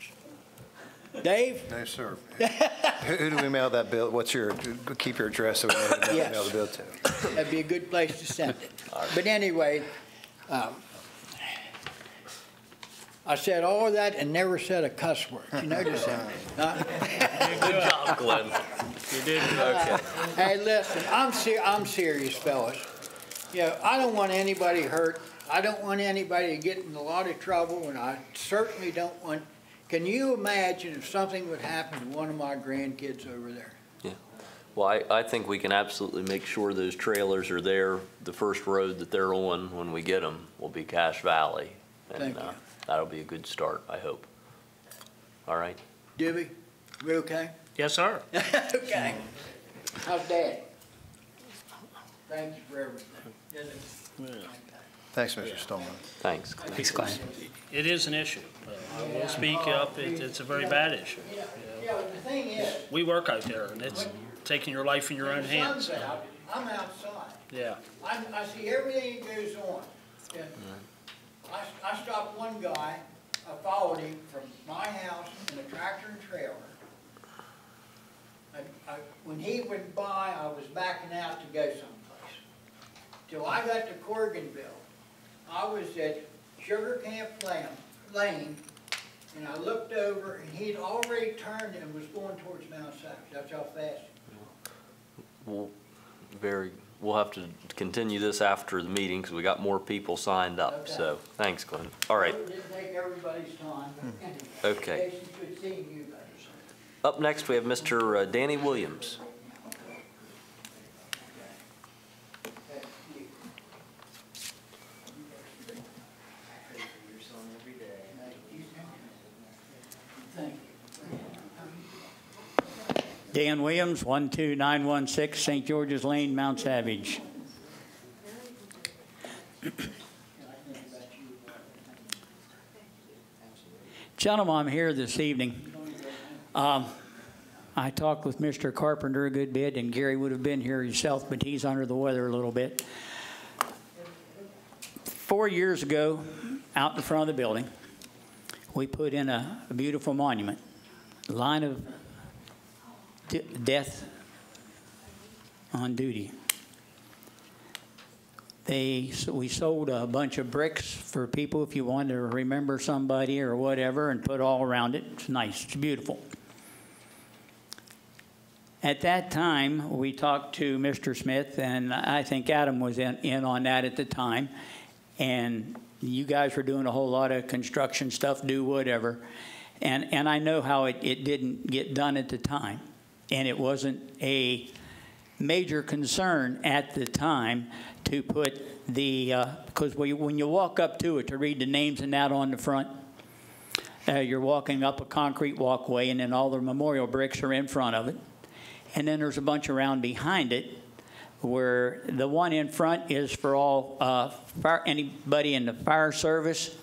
Dave? No, sir. Who who do we mail that bill? What's your, keep your address so we know who to Yes. mail the bill to. That'd be a good place to send it. But anyway, um, I said all of that and never said a cuss word. You notice that? Huh? Good job, Glenn. You did. Okay. Hey, listen, I'm ser, I'm serious, fellas. You know, I don't want anybody hurt. I don't want anybody to get in a lot of trouble, and I certainly don't want, can you imagine if something would happen to one of my grandkids over there? Yeah. Well, I, I think we can absolutely make sure those trailers are there. The first road that they're on when we get them will be Cash Valley. and Thank uh. That'll be a good start, I hope. All right? Dibby, we okay? Yes, sir. Okay. How's Dad? Thank you for everything. Thanks, Mr. Stallman. Thanks. Glenn. Thanks, Glenn. It is an issue. Uh, I will speak up. It, it's a very bad issue. Yeah, but the thing is, We work out there and it's taking your life in your own hands. out, I'm outside. Yeah. I, I see everything that goes on. And I, I stopped one guy, I followed him from my house in a tractor and trailer. I, I, when he went by, I was backing out to go someplace. Till I got to Corriganville. I was at Sugar Camp Lane, and I looked over and he'd already turned and was going towards Mount Savage. That's how fast. We'll, very, we'll have to continue this after the meeting because we got more people signed up. Okay. So, thanks, Glenn. All right. It didn't take everybody's time. but anyway, Okay. Jason, good seeing you guys. Up next, we have Mr. uh, Danny Williams. Dan Williams, 12916 St. George's Lane, Mount Savage. Gentlemen, I'm here this evening. Um, I talked with Mr. Carpenter a good bit, and Gary would have been here himself, but he's under the weather a little bit. Four years ago, out in front of the building, we put in a, a beautiful monument, line of death on duty. They, so we sold a bunch of bricks for people if you wanted to remember somebody or whatever and put all around it. It's nice, it's beautiful. At that time, we talked to Mr. Smith, and I think Adam was in, in on that at the time. And you guys were doing a whole lot of construction stuff, do whatever. And, and I know how it, it didn't get done at the time. And it wasn't a major concern at the time to put the, because we when you walk up to it to read the names and that on the front, uh, you're walking up a concrete walkway, and then all the memorial bricks are in front of it. And then there's a bunch around behind it where the one in front is for all uh, fire, anybody in the fire service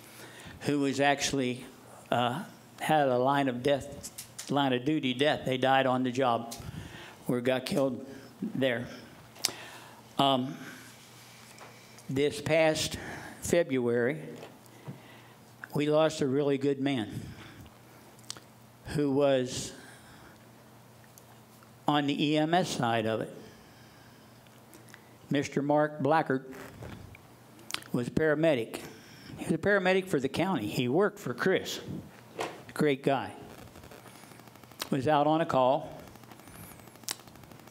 who was actually uh, had a line of death, line of duty death. They died on the job or got killed there. Um, this past February, we lost a really good man who was on the EMS side of it. Mr. Mark Blackard was a paramedic. He was a paramedic for the county. He worked for Chris. Great guy. Was out on a call.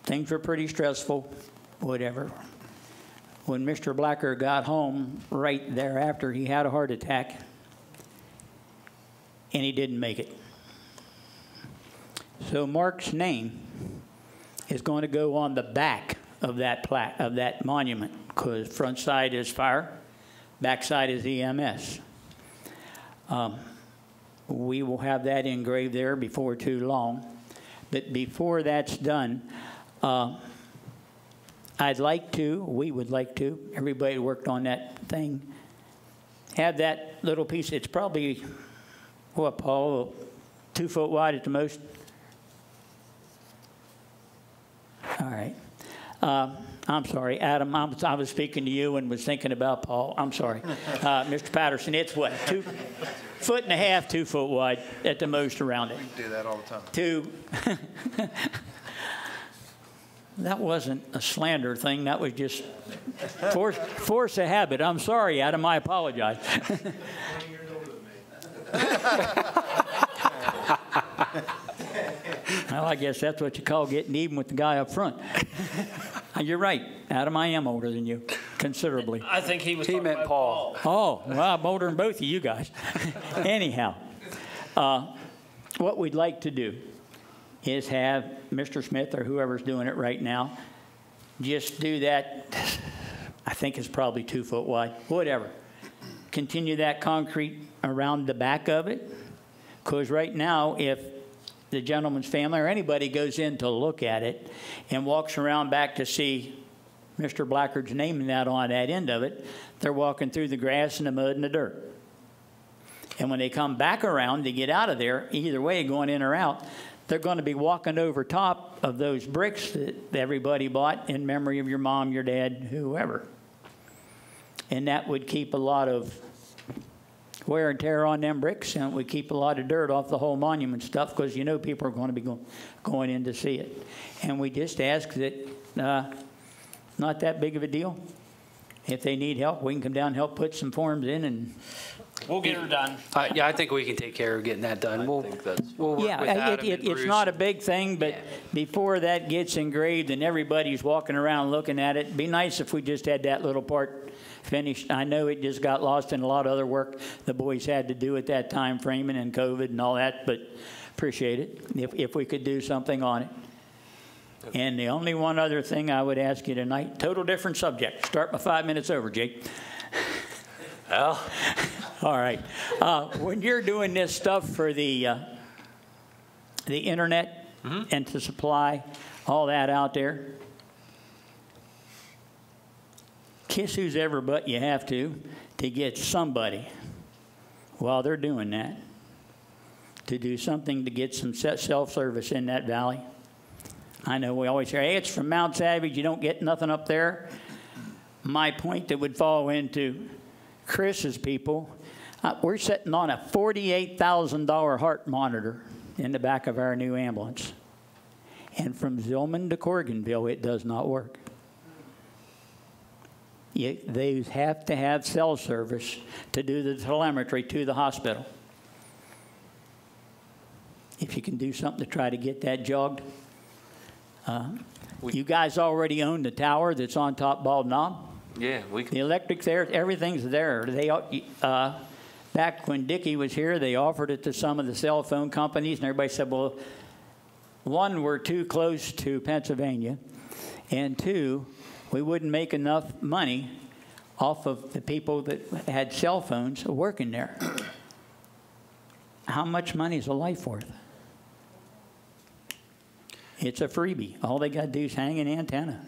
Things were pretty stressful, whatever. When Mr. Blackard got home right thereafter, he had a heart attack and he didn't make it. So Mark's name is going to go on the back of that plaque of that monument because front side is fire, back side is EMS. Um, we will have that engraved there before too long. But before that's done, uh, I'd like to, we would like to, everybody worked on that thing, have that little piece. It's probably, what, Paul, two foot wide at the most? All right. Uh, I'm sorry, Adam, I'm, I was speaking to you and was thinking about Paul. I'm sorry. Uh, Mr. Patterson, it's what, two foot and a half, two foot wide at the most around it. We do that all the time. Two. that wasn't a slander thing. That was just force, force of habit. I'm sorry, Adam. I apologize. well, I guess that's what you call getting even with the guy up front. You're right, Adam. I am older than you, considerably. I think he was He talking meant about Paul. Oh, well, I'm older than both of you guys. Anyhow, uh, what we'd like to do is have Mr. Smith or whoever's doing it right now just do that. I think it's probably two foot wide, whatever. Continue that concrete around the back of it. Because right now, if the gentleman's family or anybody goes in to look at it and walks around back to see Mr. Blackard's and that on that end of it, they're walking through the grass and the mud and the dirt. And when they come back around to get out of there, either way, going in or out, they're going to be walking over top of those bricks that everybody bought in memory of your mom, your dad, whoever. And that would keep a lot of wear and tear on them bricks, and it would keep a lot of dirt off the whole monument stuff because you know people are going to be go- going in to see it. And we just ask that, uh, not that big of a deal. If they need help, we can come down and help put some forms in and We'll get her done. Uh, yeah, I think we can take care of getting that done. We'll, we'll work Yeah, with Adam it, and it's not a big thing, but before that gets engraved and everybody's walking around looking at it, it'd be nice if we just had that little part finished. I know it just got lost in a lot of other work the boys had to do at that time framing and in COVID and all that, but appreciate it if, if we could do something on it. And the only one other thing I would ask you tonight, total different subject. Start my five minutes over, Jake. Well, All right. Uh, when you're doing this stuff for the uh, the internet and to supply all that out there, kiss who's ever but you have to to get somebody while they're doing that to do something to get some self service in that valley. I know we always hear, hey, it's from Mount Savage, you don't get nothing up there. My point that would fall into Chris's people, uh, we're sitting on a $48,000 heart monitor in the back of our new ambulance. And from Zihlman to Corriganville, it does not work. you, they have to have cell service to do the telemetry to the hospital. If you can do something to try to get that jogged. Uh, You guys already own the tower that's on top Bald Knob? Yeah, we can. The electric there, everything's there. They, uh, back when Dickey was here, they offered it to some of the cell phone companies, and everybody said, well, one, we're too close to Pennsylvania, and two, we wouldn't make enough money off of the people that had cell phones working there. How much money is a life worth? It's a freebie. All they got to do is hang an antenna.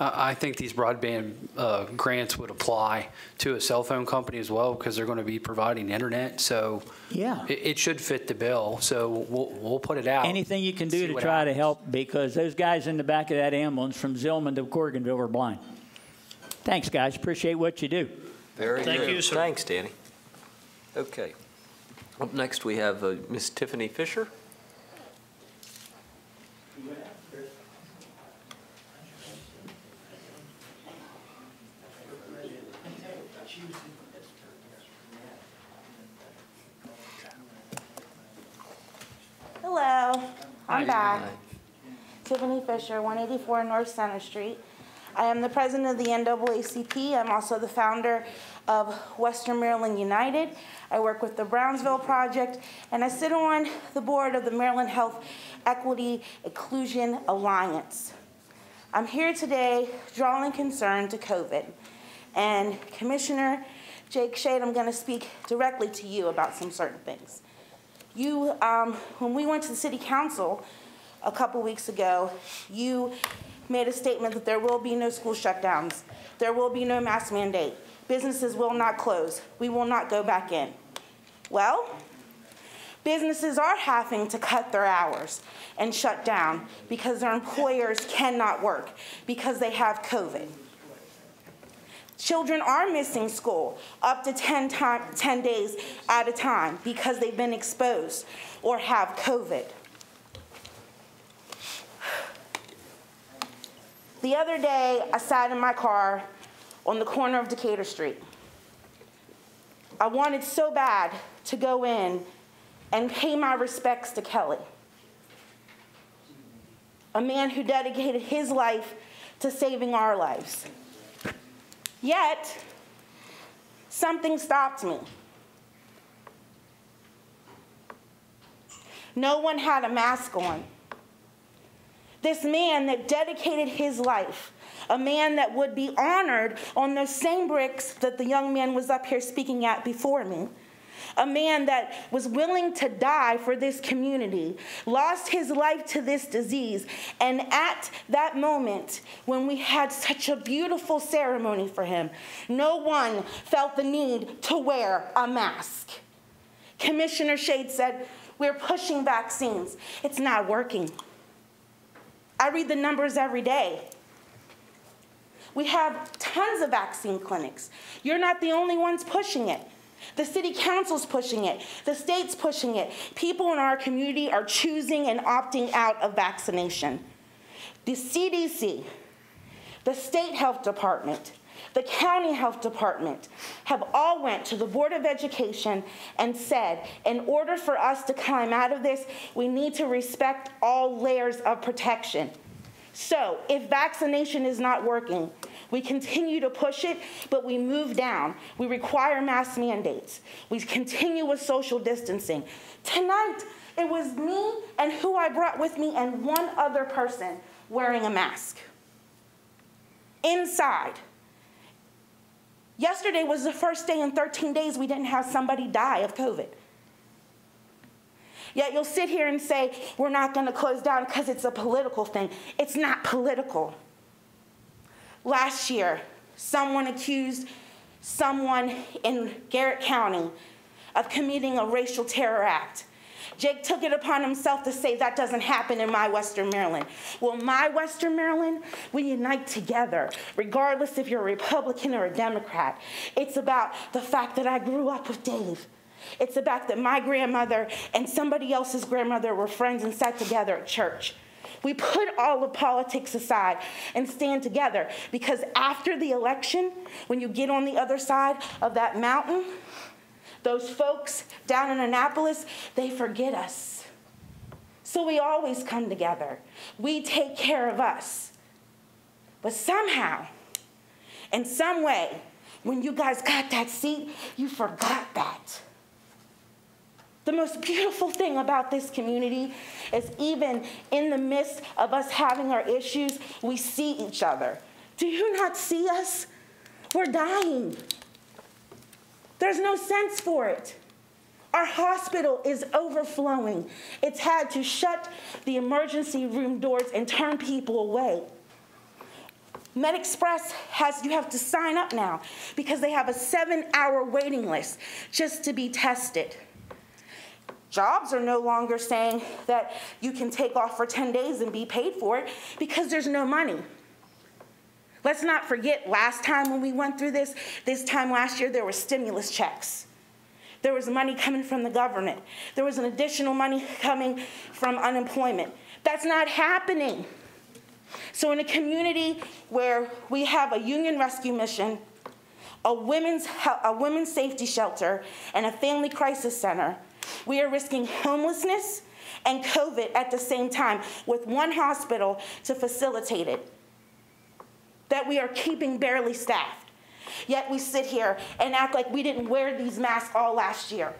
I I think these broadband uh, grants would apply to a cell phone company as well because they're going to be providing internet. So Yeah. it, it should fit the bill. So we'll, we'll put it out. Anything you can do to what try to help because those guys in the back of that ambulance from Zihlman to Corriganville are blind. Thanks, guys. Appreciate what you do. Very Thank good. you, sir. Thanks, Danny. Okay. Up next, we have uh, Ms. Tiffany Fisher. Hello, I'm back. Tiffany Fisher, 184 North Center Street. I am the president of the NAACP. I'm also the founder of Western Maryland United. I work with the Brownsville Project, and I sit on the board of the Maryland Health Equity Inclusion Alliance. I'm here today drawing concern to COVID. And Commissioner Jake Shade, I'm going to speak directly to you about some certain things. You, um, when we went to the city council a couple weeks ago, you made a statement that there will be no school shutdowns. There will be no mask mandate. Businesses will not close. We will not go back in. Well, businesses are having to cut their hours and shut down because their employers cannot work because they have COVID. Children are missing school up to 10, time, 10 days at a time because they've been exposed or have COVID. The other day, I sat in my car on the corner of Decatur Street. I wanted so bad to go in and pay my respects to Kelly, a man who dedicated his life to saving our lives. Yet, something stopped me. No one had a mask on. This man that dedicated his life, a man that would be honored on those same bricks that the young man was up here speaking at before me, a man that was willing to die for this community, lost his life to this disease. And at that moment, when we had such a beautiful ceremony for him, no one felt the need to wear a mask. Commissioner Shade said, We're pushing vaccines, it's not working. I read the numbers every day. We have tons of vaccine clinics. You're not the only ones pushing it. The city council's pushing it. The state's pushing it. People in our community are choosing and opting out of vaccination. The CDC, the state health department, the county health department have all went to the board of education and said in order for us to climb out of this we need to respect all layers of protection so if vaccination is not working we continue to push it, but we move down. We require mask mandates. We continue with social distancing. Tonight, it was me and who I brought with me and one other person wearing a mask. Inside. Yesterday was the first day in 13 days we didn't have somebody die of COVID. Yet you'll sit here and say, we're not going to close down because it's a political thing. It's not political. Last year, someone accused someone in Garrett County of committing a racial terror act. Jake took it upon himself to say that doesn't happen in my Western Maryland. Well, my Western Maryland, we unite together, regardless if you're a Republican or a Democrat. It's about the fact that I grew up with Dave. It's about that my grandmother and somebody else's grandmother were friends and sat together at church. We put all of politics aside and stand together because after the election, when you get on the other side of that mountain, those folks down in Annapolis, they forget us. So we always come together. We take care of us. But somehow, in some way, when you guys got that seat, you forgot that. The most beautiful thing about this community is even in the midst of us having our issues, we see each other. Do you not see us? We're dying. There's no sense for it. Our hospital is overflowing. It's had to shut the emergency room doors and turn people away. MedExpress has, you have to sign up now because they have a seven hour waiting list just to be tested. Jobs are no longer saying that you can take off for 10 days and be paid for it because there's no money. Let's not forget last time when we went through this, this time last year, there were stimulus checks. There was money coming from the government. There was an additional money coming from unemployment. That's not happening. So, in a community where we have a union rescue mission, a women's, a women's safety shelter, and a family crisis center, we are risking homelessness and COVID at the same time with one hospital to facilitate it. That we are keeping barely staffed. Yet we sit here and act like we didn't wear these masks all last year.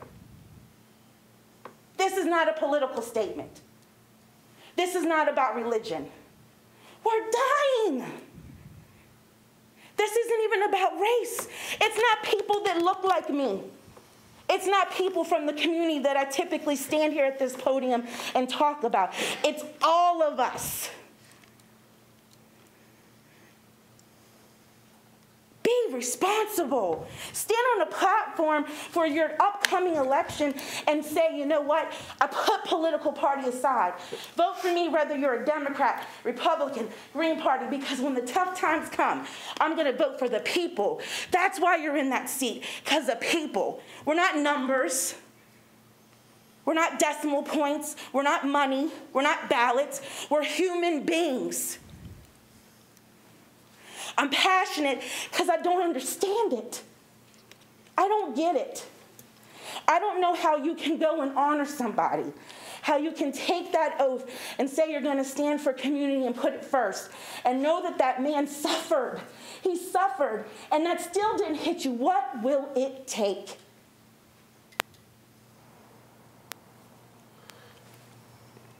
This is not a political statement. This is not about religion. We're dying. This isn't even about race. It's not people that look like me. It's not people from the community that I typically stand here at this podium and talk about. It's all of us. Be responsible. Stand on a platform for your upcoming election and say, you know what? I put political party aside. Vote for me whether you're a Democrat, Republican, Green Party, because when the tough times come, I'm going to vote for the people. That's why you're in that seat, because the people. We're not numbers. We're not decimal points. We're not money. We're not ballots. We're human beings. I'm passionate because I don't understand it. I don't get it. I don't know how you can go and honor somebody, how you can take that oath and say you're going to stand for community and put it first, and know that that man suffered. He suffered, and that still didn't hit you. What will it take?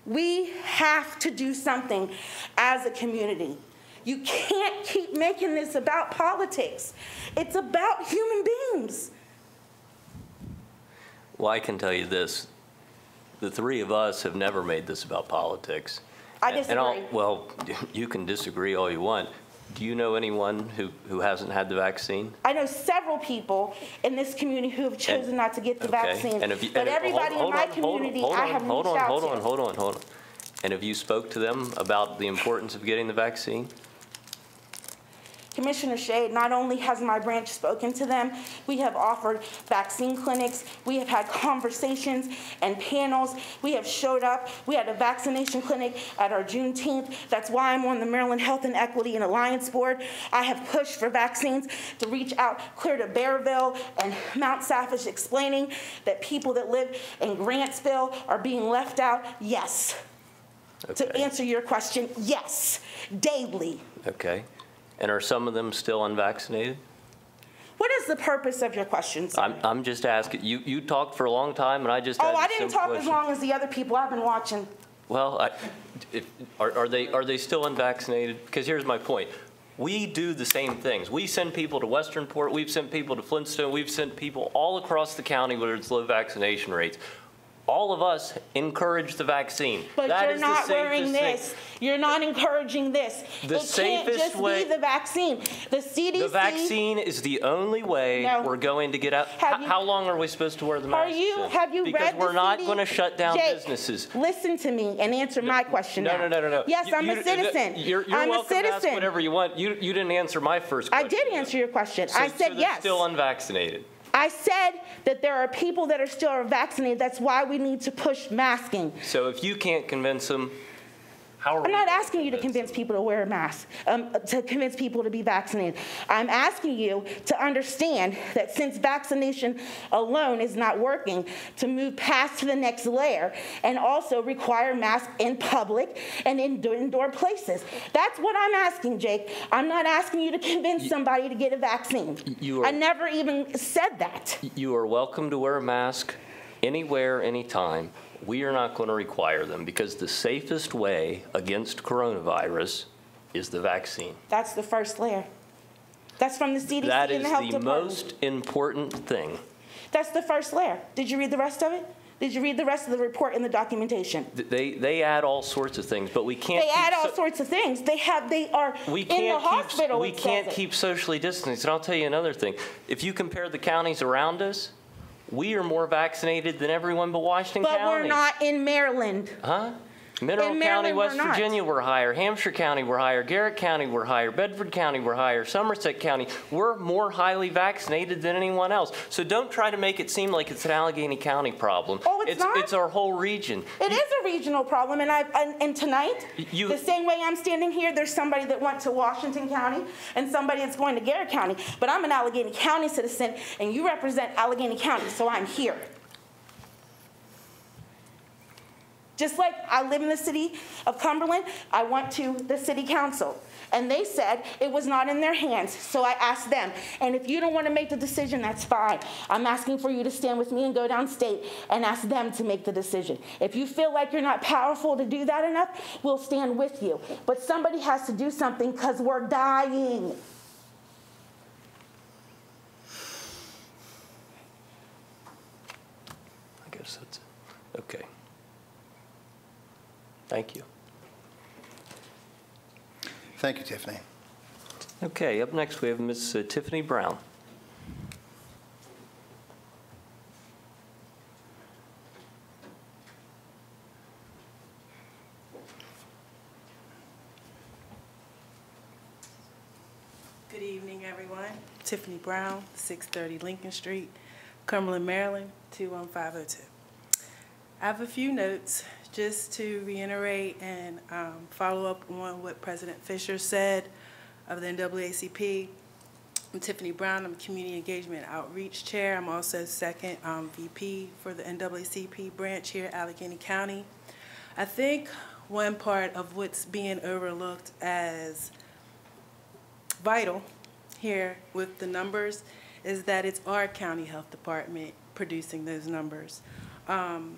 We have to do something as a community. You can't keep making this about politics. It's about human beings. Well, I can tell you this. The three of us have never made this about politics. I And- and I'll- disagree. Well, you can disagree all you want. Do you know anyone who, who hasn't had the vaccine? I know several people in this community who have chosen not to get the Okay. vaccine. And if you- But and everybody in hold my on, hold on, community, hold I on, have hold reached on, out Hold on, hold on, hold on. And have you spoke to them about the importance of getting the vaccine? Commissioner Shade, not only has my branch spoken to them, we have offered vaccine clinics, we have had conversations and panels, we have showed up, we had a vaccination clinic at our Juneteenth. That's why I'm on the Maryland Health and Equity and Alliance Board. I have pushed for vaccines to reach out clear to Bearville and Mount Safford, explaining that people that live in Grantsville are being left out. Yes. To answer your question, yes, daily. Okay. And are some of them still unvaccinated? What is the purpose of your question, sir? I'm, I'm just asking, you, you talked for a long time and I just Oh, I didn't talk as long as the other people I've been watching. Well, I, if, are, are they, are they still unvaccinated? Because here's my point. We do the same things. We send people to Westernport, we've sent people to Flintstone, we've sent people all across the county where it's low vaccination rates. All of us encourage the vaccine. But That you're is the not wearing safest thing. this. You're not encouraging this. The it can't safest just way- be the vaccine. The CDC. The vaccine is the only way No. we're going to get out. How, you- how long are we supposed to wear the Are mask? you? Have you Because read the we're not going to shut down Jake, businesses. Listen to me and answer my question No, now. no, no, no, no. Yes, You- I'm you- a citizen. You're, you're I'm a welcome to ask citizen. whatever you want. You, you didn't answer my first question. I did answer your question. So- I so said they're yes. still unvaccinated. I said that there are people that are still vaccinated. That's why we need to push masking. So if you can't convince them, I'm not asking you to convince people to wear a mask, um, to convince people to be vaccinated. I'm asking you to understand that since vaccination alone is not working, to move past to the next layer and also require masks in public and in indoor places. That's what I'm asking, Jake. I'm not asking you to convince somebody to get a vaccine. You are- I never even said that. You are welcome to wear a mask anywhere, anytime. We are not going to require them because the safest way against coronavirus is the vaccine. That's the first layer. That's from the CDC That and the health the department. most important thing. That's the first layer. Did you read the rest of it? Did you read the rest of the report and the documentation? They, they add all sorts of things, but we can't. They keep add all so- sorts of things. They have, they are We in the can't hospital. keep, we can't keep socially distanced. And I'll tell you another thing. If you compare the counties around us, we are more vaccinated than everyone but Washington But County. we're not in Maryland. Huh? Mineral In County, Maryland, West we're. Virginia, we're higher. Hampshire County, we're higher. Garrett County, we're higher. Bedford County, we're higher. Somerset County, we're more highly vaccinated than anyone else. So don't try to make it seem like it's an Allegany County problem. Oh, it's not? It's our whole region. It is a regional problem, and I and, and tonight, You- the same way I'm standing here, there's somebody that went to Washington County and somebody that's going to Garrett County. But I'm an Allegany County citizen, and you represent Allegany County, so I'm here. Just like I live in the city of Cumberland, I went to the city council. And they said it was not in their hands. So I asked them. And if you don't want to make the decision, that's fine. I'm asking for you to stand with me and go downstate and ask them to make the decision. If you feel like you're not powerful to do that enough, we'll stand with you. But somebody has to do something because we're dying. I guess that's it. Okay. Thank you. Thank you, Tiffany. Okay, up next we have Ms. Uh, Tiffany Brown. Good evening, everyone. Tiffany Brown, 630 Lincoln Street, Cumberland, Maryland, 21502. I have a few notes just to reiterate and um, follow up on what President Fisher said of the NAACP. I'm Tiffany Brown. I'm Community Engagement Outreach Chair. I'm also second um, VP for the NAACP branch here at Allegany County. I think one part of what's being overlooked as vital here with the numbers is that it's our county health department producing those numbers. Um,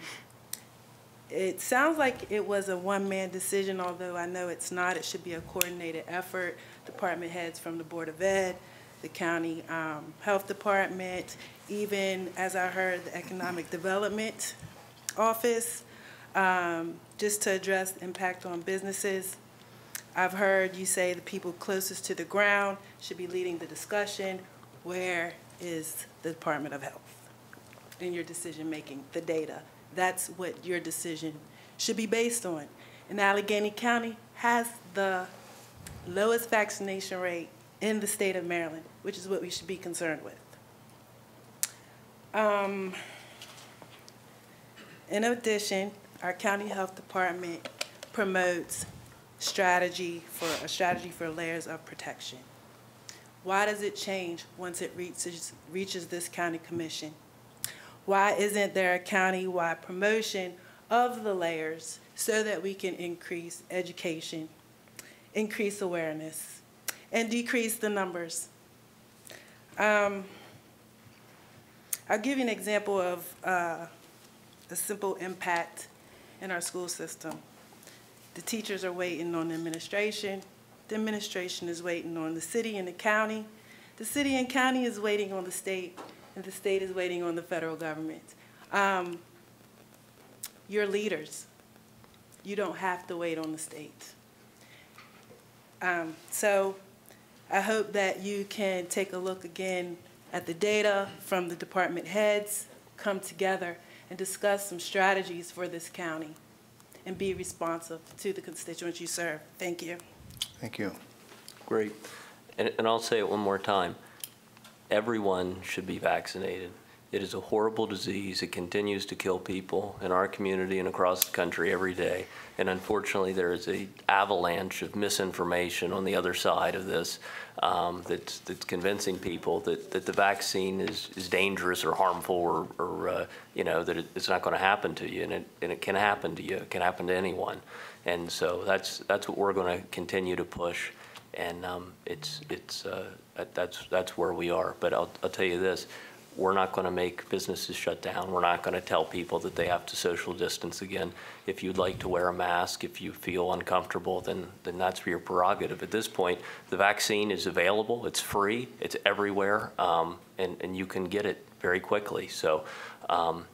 it sounds like it was a one-man decision, although I know it's not. It should be a coordinated effort. Department heads from the Board of Ed, the county um, health department, even as I heard, the Economic Development Office, um, just to address impact on businesses. I've heard you say the people closest to the ground should be leading the discussion. Where is the Department of Health in your decision-making, the data? That's what your decision should be based on. And Allegany County has the lowest vaccination rate in the state of Maryland, which is what we should be concerned with. Um, in addition, our county health department promotes strategy for a strategy for layers of protection. Why does it change once it reaches reaches this county commission? Why isn't there a county-wide promotion of the layers so that we can increase education, increase awareness, and decrease the numbers? Um, I'll give you an example of uh, a simple impact in our school system. The teachers are waiting on the administration. The administration is waiting on the city and the county. The city and county is waiting on the state, and the state is waiting on the federal government. Um, you're leaders. You don't have to wait on the state. Um, so I hope that you can take a look again at the data from the department heads, come together and discuss some strategies for this county and be responsive to the constituents you serve. Thank you. Thank you. Great. And, and I'll say it one more time. Everyone should be vaccinated. It is a horrible disease. It continues to kill people in our community and across the country every day. And unfortunately, there is a avalanche of misinformation on the other side of this um, that's, that's convincing people that, that the vaccine is, is dangerous or harmful or, or uh, you know, that it, it's not going to happen to you. And it, and it can happen to you. It can happen to anyone. And so that's, that's what we're going to continue to push. And um, it's, it's, uh, that's, that's where we are. But I'll, I'll tell you this, we're not going to make businesses shut down. We're not going to tell people that they have to social distance again. If you'd like to wear a mask, if you feel uncomfortable, then, then that's your prerogative. At this point, the vaccine is available, it's free, it's everywhere, um, and, and you can get it very quickly. So um,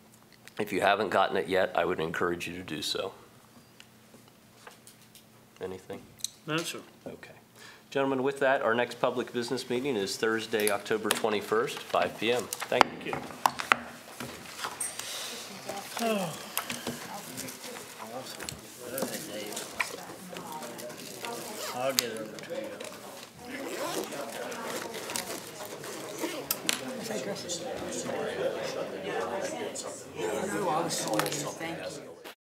if you haven't gotten it yet, I would encourage you to do so. Anything? No, sir. Okay. Gentlemen, with that, our next public business meeting is Thursday, October 21st, 5 PM. Thank you. I'll get it over to you. No, I was sorry, thank you.